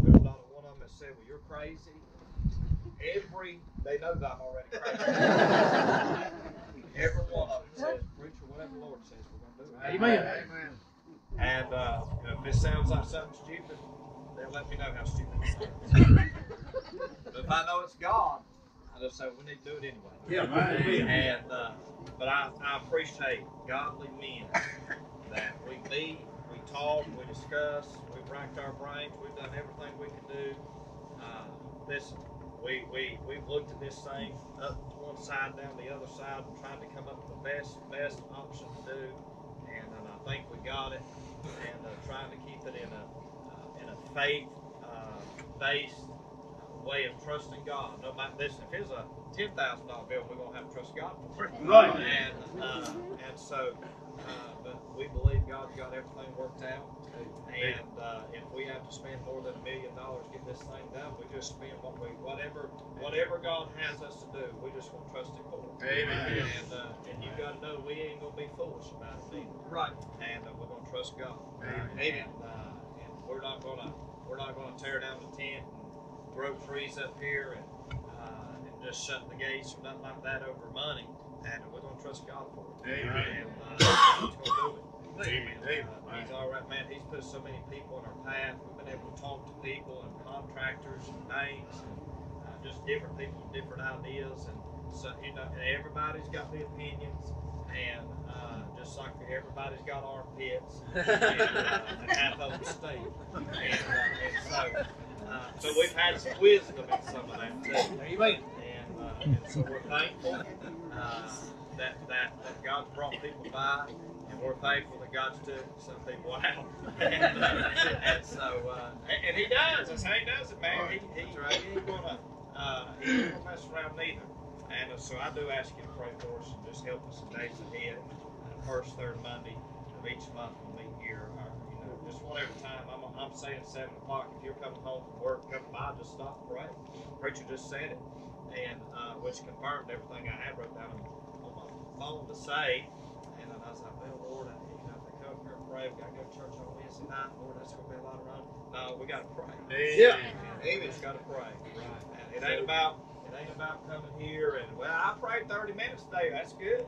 There's not a one of them that said, well, you're crazy. Every, they know that I'm already crazy. [laughs] every one of them says, preacher, whatever the Lord says, we're going to do it. Amen. Amen. And uh, you know, if this sounds like something stupid, they'll let me know how stupid it sounds. [laughs] but if I know it's God, I just say we need to do it anyway. Yeah, man. And uh, but I, I appreciate godly men that we meet, we talk, we discuss, we've racked our brains, we've done everything we can do. Uh, listen, we, we, we've looked at this thing up one side, down the other side, and tried to come up with the best, best option to do. And, and I think we got it. And uh, trying to keep it in a, uh, in a faith uh, based way of trusting God. No matter, listen, if it's a ten thousand dollar bill, we're gonna have to trust God for it. Right. And uh, and so, uh, but we believe God's got everything worked out. And uh, if we have to spend more than a million dollars getting this thing done, we just spend what we whatever whatever God has us to do. We just want to trust Him for it. Amen. And uh, and you got to know we ain't gonna be foolish about it either. Right. And uh, we're gonna trust God. Amen. And, uh, and we're not gonna we're not gonna tear down the tent and throw trees up here and uh, and just shut the gates or nothing like that over money. And we're gonna trust God for it. Amen. And uh, God's [coughs] gonna do it. Amen. And, uh, he's all right, man. He's put so many people in our path. We've been able to talk to people and contractors and banks and uh, just different people with different ideas. And so, you know, and everybody's got the opinions. And uh, just like everybody's got armpits, and, [laughs] uh, and half of them stink. And, uh, and so, uh, so we've had some wisdom in some of that too. Amen. And, uh, and so we're thankful uh, that, that, that God's brought people by, and we're thankful that God's took some people [laughs] out. and, uh, and so, uh, and, and He does. That's how He does it, man. He, he, he ain't gonna uh, he ain't gonna mess around neither. And uh, so I do ask you to pray for us and just help us in days ahead. Uh, first, third Monday of each month we'll meet here. Or, you know, just whatever time. I'm, I'm saying seven o'clock. If you're coming home from work, come by, just stop and pray. Preacher just said it, and uh, which confirmed everything I had wrote down on, on my phone to say. And then I was like, well, Lord, I, you know, if they come here and pray, pray. We gotta go to church on Wednesday night. Lord, that's gonna be a lot of running. No, we gotta pray. Yeah. Amen. Just gotta pray. Right. And it ain't about it ain't about coming here and well, I prayed 30 minutes today. That's good.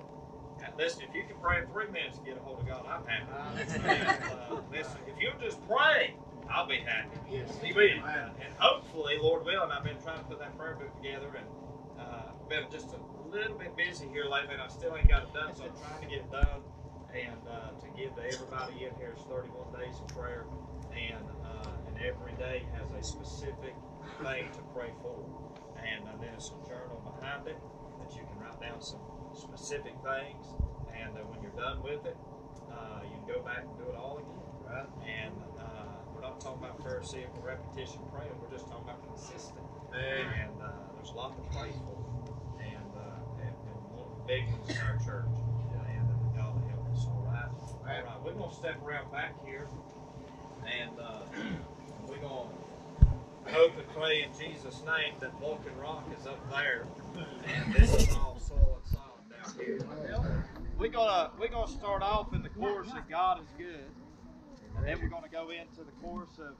And listen, if you can pray in three minutes and get a hold of God, I'm happy. [laughs] And, uh, listen, if you just pray, I'll be happy. Yes. Amen. And hopefully, Lord willing, I've been trying to put that prayer book together and uh, been just a little bit busy here lately, and I still ain't got it done, so I'm [laughs] trying to get it done and uh, to give to everybody in here is 31 days of prayer, and uh, and every day has a specific thing to pray for, and uh, then there's some journal behind it that you can write down some specific things, and uh, when you're done with it, uh, you can go back and do it all again. Right. And uh, we're not talking about pharisaical repetition praying. We're just talking about consistent. Amen. And uh, there's a lot to pray for. And, uh, and, and one of the big ones in our church. Yeah. And uh, God will help us. All right. All right. We're going to step around back here. And uh, we're going to hope and pray in Jesus' name that Vulcan Rock is up there. And this is all soil and solid down here. We're gonna we're gonna start off in the chorus of God is good, and then we're gonna go into the chorus of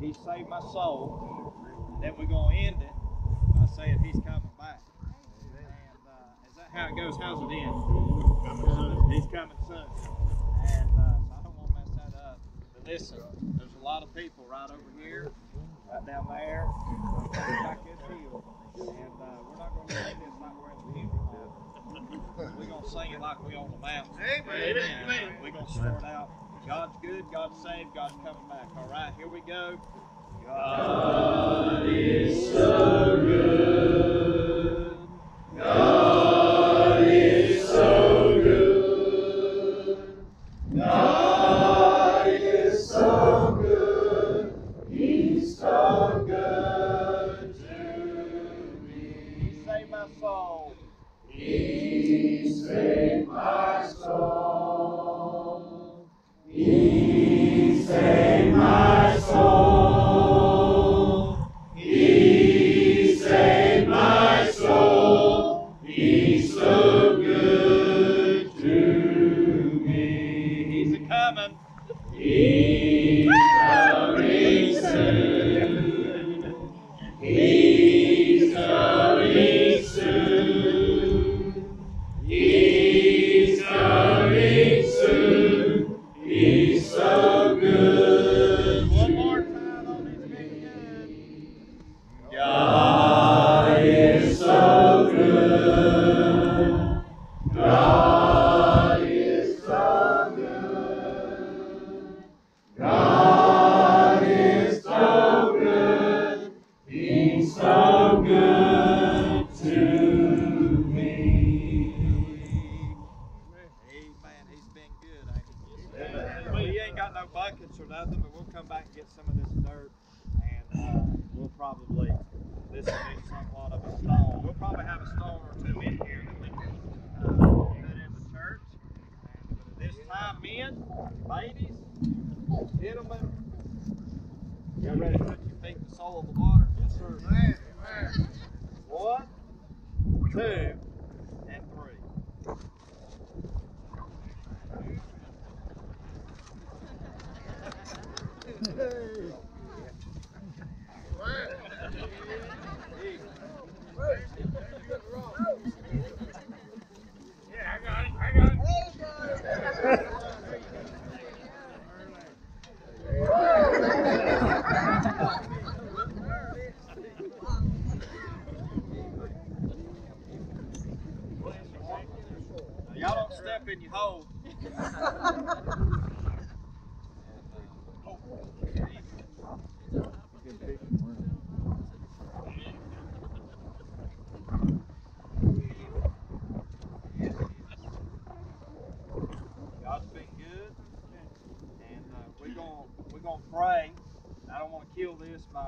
He saved my soul, and then we're gonna end it by saying He's coming back. And uh, is that how it goes? How's it end? He's coming soon. And uh, so I don't want to mess that up. But listen, there's a lot of people right over here, right down there, back the field, and uh, we're not gonna sing this like we're in the field. We're gonna sing it like we on the mountain. Amen. Amen. We're gonna start out. God's good, God's saved, God's coming back. All right, here we go. God is so good. God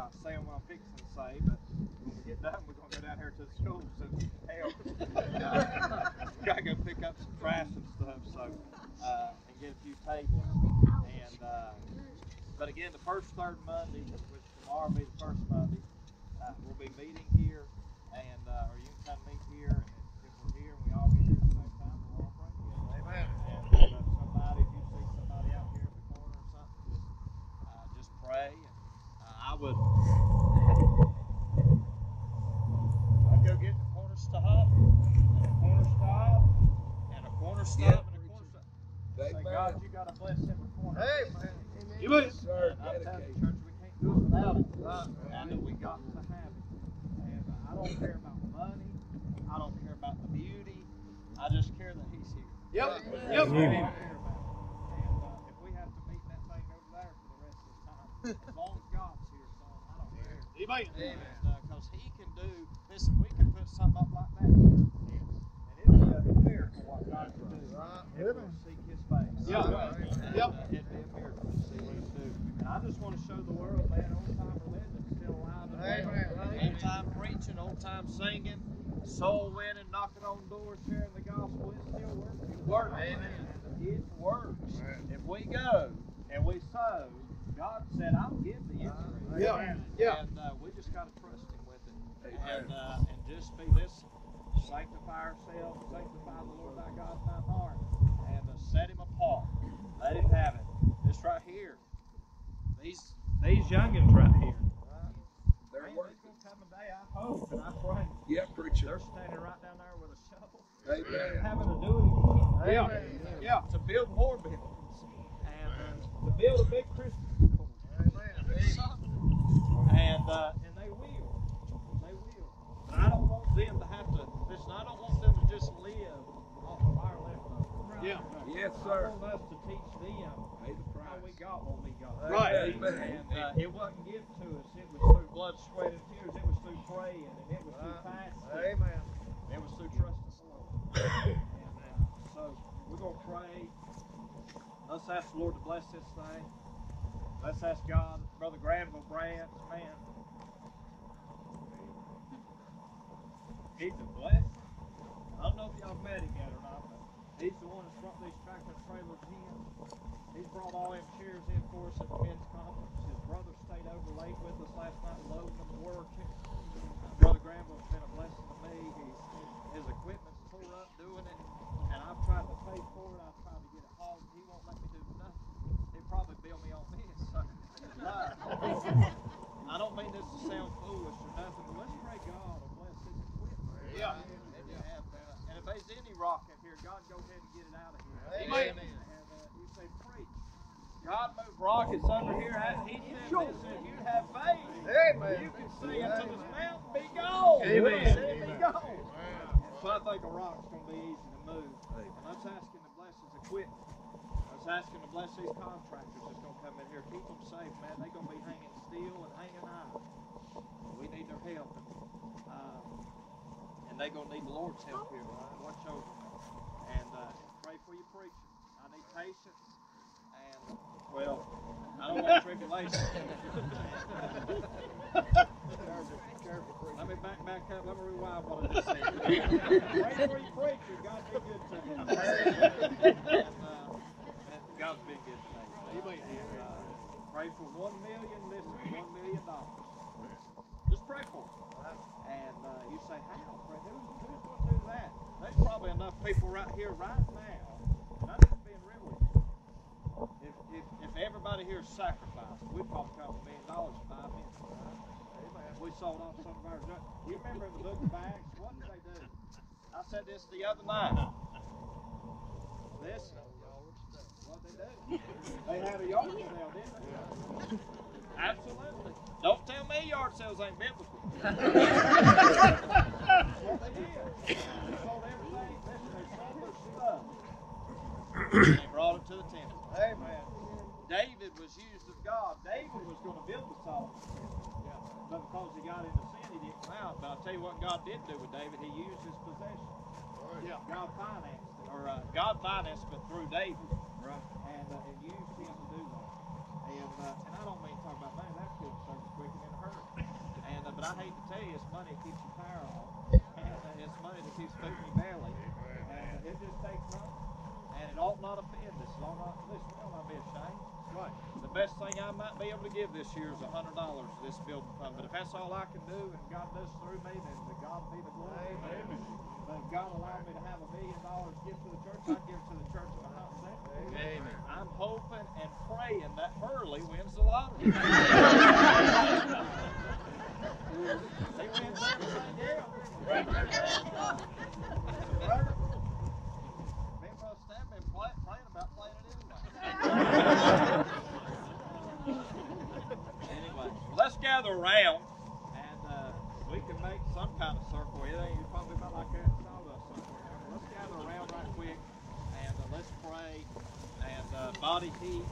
by saying what I'm fixing to say, but when we get done, we're gonna go down here to the school. So hell, [laughs] gotta go pick up some trash and stuff. So uh, and get a few tables. And uh, but again, the first third Monday, which tomorrow will be the first Monday, uh, we'll be meeting here, and uh, or you can come meet here, and if we're here and we all get here at the same time, we'll all pray together. Amen. And uh, somebody, if you see somebody out here, if would I'd go get the corner stop, and a corner stop, and a corner stop, and a corner stop. Say, God, you gotta bless every corner. Hey, man. You may. Sir, I'm telling you, church, we can't do it without it. I know we got to have it. And uh, I don't care about money. I don't care about the beauty. I just care that He's here. Yep. That's what Yep. I care about. And uh, if we have to meet that thing over there for the rest of the time, as long as God's here, son, I don't care. Amen. And because He can do, listen, we can put something up like that here. And it'll be a miracle what God can do. If we seek His face. Yeah. And, Yep. uh, it'd be a miracle to see what He do. And I just want to show the world, man, old time religion's still alive and well. Amen. Old time preaching, old time singing, soul winning, knocking on doors, sharing the gospel. It still works. It works. Amen. It works. If we go and we sow, God said, I'll give the increase. Yeah. Yeah. And uh, we just got to trust Him with it. And, uh, and just be this sanctify ourselves, sanctify the Lord thy God in thy heart, and uh, set Him apart. Let Him have it. This right here, these these youngins right here. They're Man, working. there's gonna come a day, I hope, and I pray. Yeah, preacher. They're standing right down there with a shovel, Amen. having to do it again. Yeah. Yeah. To build more buildings and uh, to build a big Christmas school. And uh, and they will, they will. But I don't want them to have to. Listen, I don't want them to just live off of our leftovers. Yeah. Yes, I sir. want us to teach them Pay the how we price. got what we got. Right. Amen. And uh, it wasn't given to us. It was through blood, sweat, and tears. It was through praying, and it was through fasting. Amen. It was through trusting the Lord. and uh, so we're gonna pray. Let's ask the Lord to bless this thing. Let's ask God, Brother Granville Brandt, man. He's a blessing. I don't know if y'all met him yet or not, but he's the one that's brought these tractor trailers in. He's brought all them chairs in for us at the men's conference. His brother stayed over late with us last night loading them to work. Brother Granville's been a blessing to me. He's, his equipment's tore up doing it, and I've tried to pay for it. I've tried to get it hauled. He won't let me do nothing. He'll probably bill me on this. But I don't mean this to sound foolish or nothing, but let's pray God will bless his equipment. Yeah. And, uh, and if there's any rock in here, God go ahead and get it out of here. Amen. And uh, you say, preach. God moved rockets under here. I- He said, listen, if you have faith, Amen. you can say unto this mountain, be gone. Amen. Said, be gone. So I think a rock's going to be easy to move. And let's ask him to bless his equipment. Let's ask him to bless these contractors that's going to come in here. Keep them safe, man. They're going to be hanging steel and hanging iron. We need their help. Uh, and they're going to need the Lord's help here. Right? Watch over them. And uh, pray for your preaching. I need patience. And, well, I don't want tribulation. [laughs] Let me back back up. Let me rewind what I just said. Pray for your preacher. God be good to him. [laughs] and, uh, God's been good to me. And, uh, pray for one million listeners, one million dollars. Just pray for it. And uh, you say, how? Pray, who, who's going to do that? There's probably enough people right here, right now. And I'm just being real with you. If, if, if everybody here sacrificed, we'd probably come a million dollars in five minutes. If we sold off some of our junk. You remember the book of Acts, what did they do? I said this the other night. Listen. What they do? They had a yard sale, didn't they? Absolutely. Don't tell me yard sales ain't biblical. [laughs] That's what they did. They sold everything. Listen, they sold their stuff. [clears throat] And they brought it to the temple. Amen. David was used of God. David was going to build the Solomon temple. But because he got into sin, he didn't come out. But I'll tell you what God did do with David. He used his possession. Yeah. God financed it. Or uh, God financed it through David. Right. And, uh, and used him to do that. And, uh, and I don't mean to talk about money. That could service quick and in a hurry. And, uh, but I hate to tell you, it's money that keeps your power on. And uh, it's money that keeps food in your belly. And uh, it just takes money. And it ought not offend us. It ought not, listen, we ought not be ashamed. Right. The best thing I might be able to give this year is a hundred dollars to this building fund. But if that's all I can do and God does through me, then to God be the glory. Amen. But if God allowed me to have a million dollars gift to the church, I'd give it to the church in a hot second. Amen. I'm hoping and praying praying that Hurley wins the lottery. he wins everything else. Brother, me and Brother Stan been play, praying about playing it anyway. anyway, [laughs] let's gather around and uh, we can make some kind of circle. It ain't probably not like that. Let's gather around right quick and uh, let's pray and uh, body heat,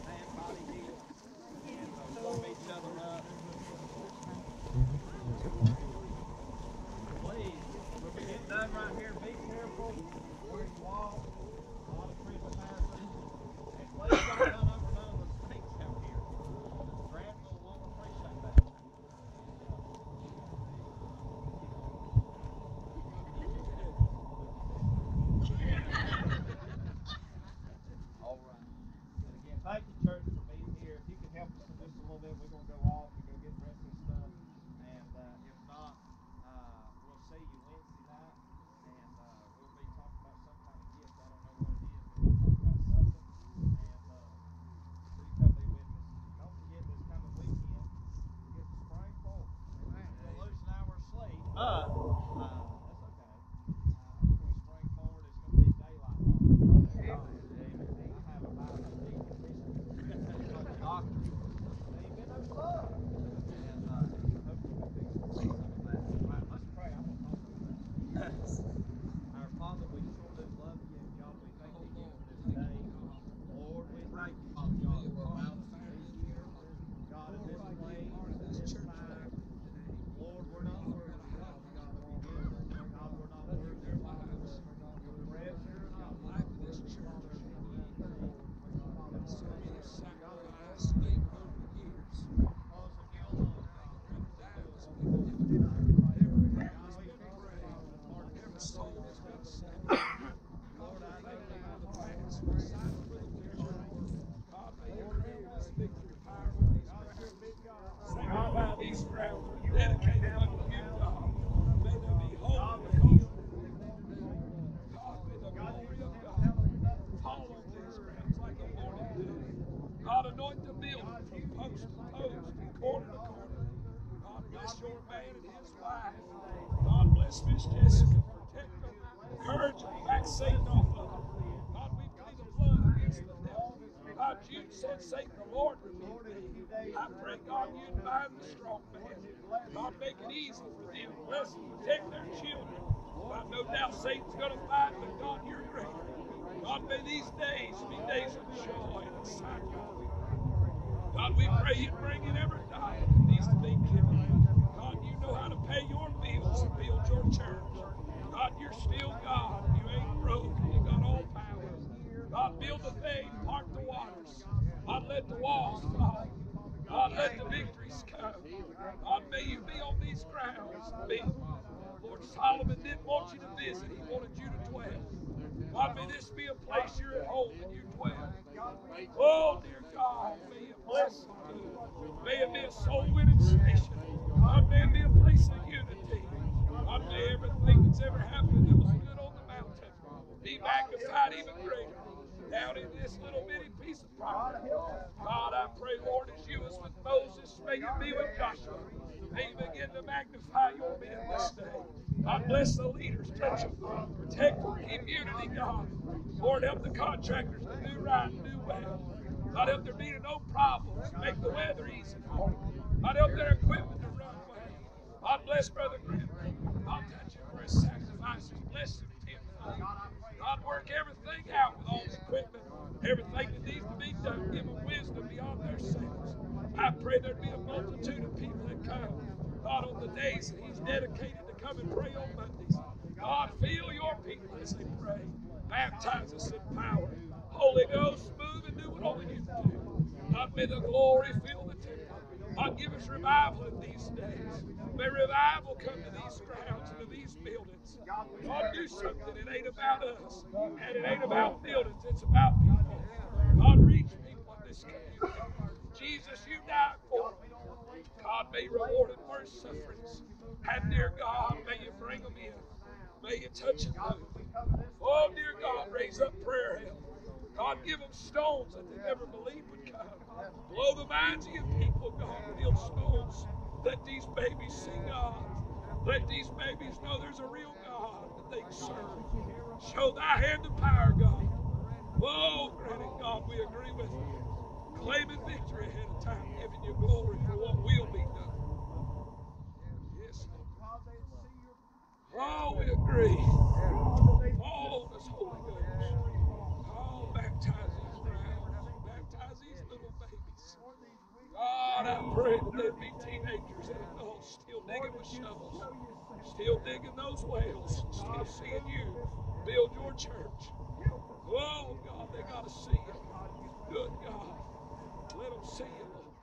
God, you said, Satan, the Lord rebuke thee. I pray, God, you'd bind the strong man. God, make it easy for them. Bless them. Protect their children. God, no doubt Satan's going to fight, but God, you're greater. God, may these days be days of joy and excitement. God, we pray you bring in every diet that needs to be given. God, you know how to pay your bills and build your church. God, you're still God. You ain't broke. You got all power. God, build the thing, part the waters. God, let the walls fall. God, let the victories come. God, may you be on these grounds. Be. Lord Solomon didn't want you to visit. He wanted you to dwell. God, may this be a place you're at home and you dwell. Oh, dear God, may you bless them. May it be a soul winning station. God, may it be a place of unity. God, may everything that's ever happened that was good on the mountain be magnified even greater down in this little bitty piece of property. God, I pray, Lord, as you was with Moses, may you be with Joshua. May you begin to magnify your men this day. God bless the leaders, touch them, protect them, keep unity, God. Lord, help the contractors to do right and do well. God, help there be no problems. Make the weather easy for them. God, help their equipment to run well. God bless Brother Grimm. God touch him for his sacrifices. Bless him, Tim. God, work everything out with all the equipment, everything that needs to be done. Give them wisdom beyond their selves. I pray there'd be a multitude of people that come. God, on the days that He's dedicated to come and pray on Mondays. God, fill your people as they pray. Baptize us in power. Holy Ghost, move and do what only you can do. God, may the glory fill God, give us revival in these days. May revival come to these grounds and to these buildings. God, do something. It ain't about us. And it ain't about buildings. It's about people. God, reach people in this community. Jesus, you died for them. God, may reward for his sufferings. And dear God, may you bring them in. May you touch them. Oh, dear God, raise up prayer help. God, give them stones that they never believed would come. Blow the minds of your people, God, with heal souls. Let these babies see God. Let these babies know there's a real God that they can serve. Show thy hand of power, God. Oh, granted, God, we agree with you. Claiming victory ahead of time, giving you glory for what will be done. Yes, Lord. Oh, we agree. Oh, this Holy Ghost. Oh, baptize these grounds. Baptize these little babies. That they be teenagers still digging with shovels, still digging those wells, still seeing you build your church. Oh, God, they got to see you. Good God. Let them see you, Lord.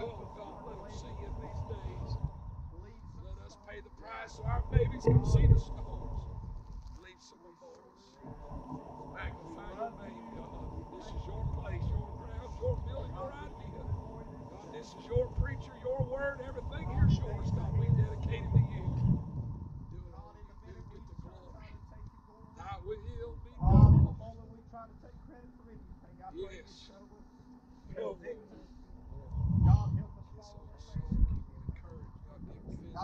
Oh, God, let them see in these days. Let us pay the price so our babies can see the stars. Leave some remorse. Magnify your name, God. This is your place, your ground, your building, your idea. God, this is your preacher, your word. Everything here's yours, God. We dedicate it to you. Do it all you do. Get the glory. Thy will be done. Yes. Help us. God help us Yes, all. oh, so give them courage. God, give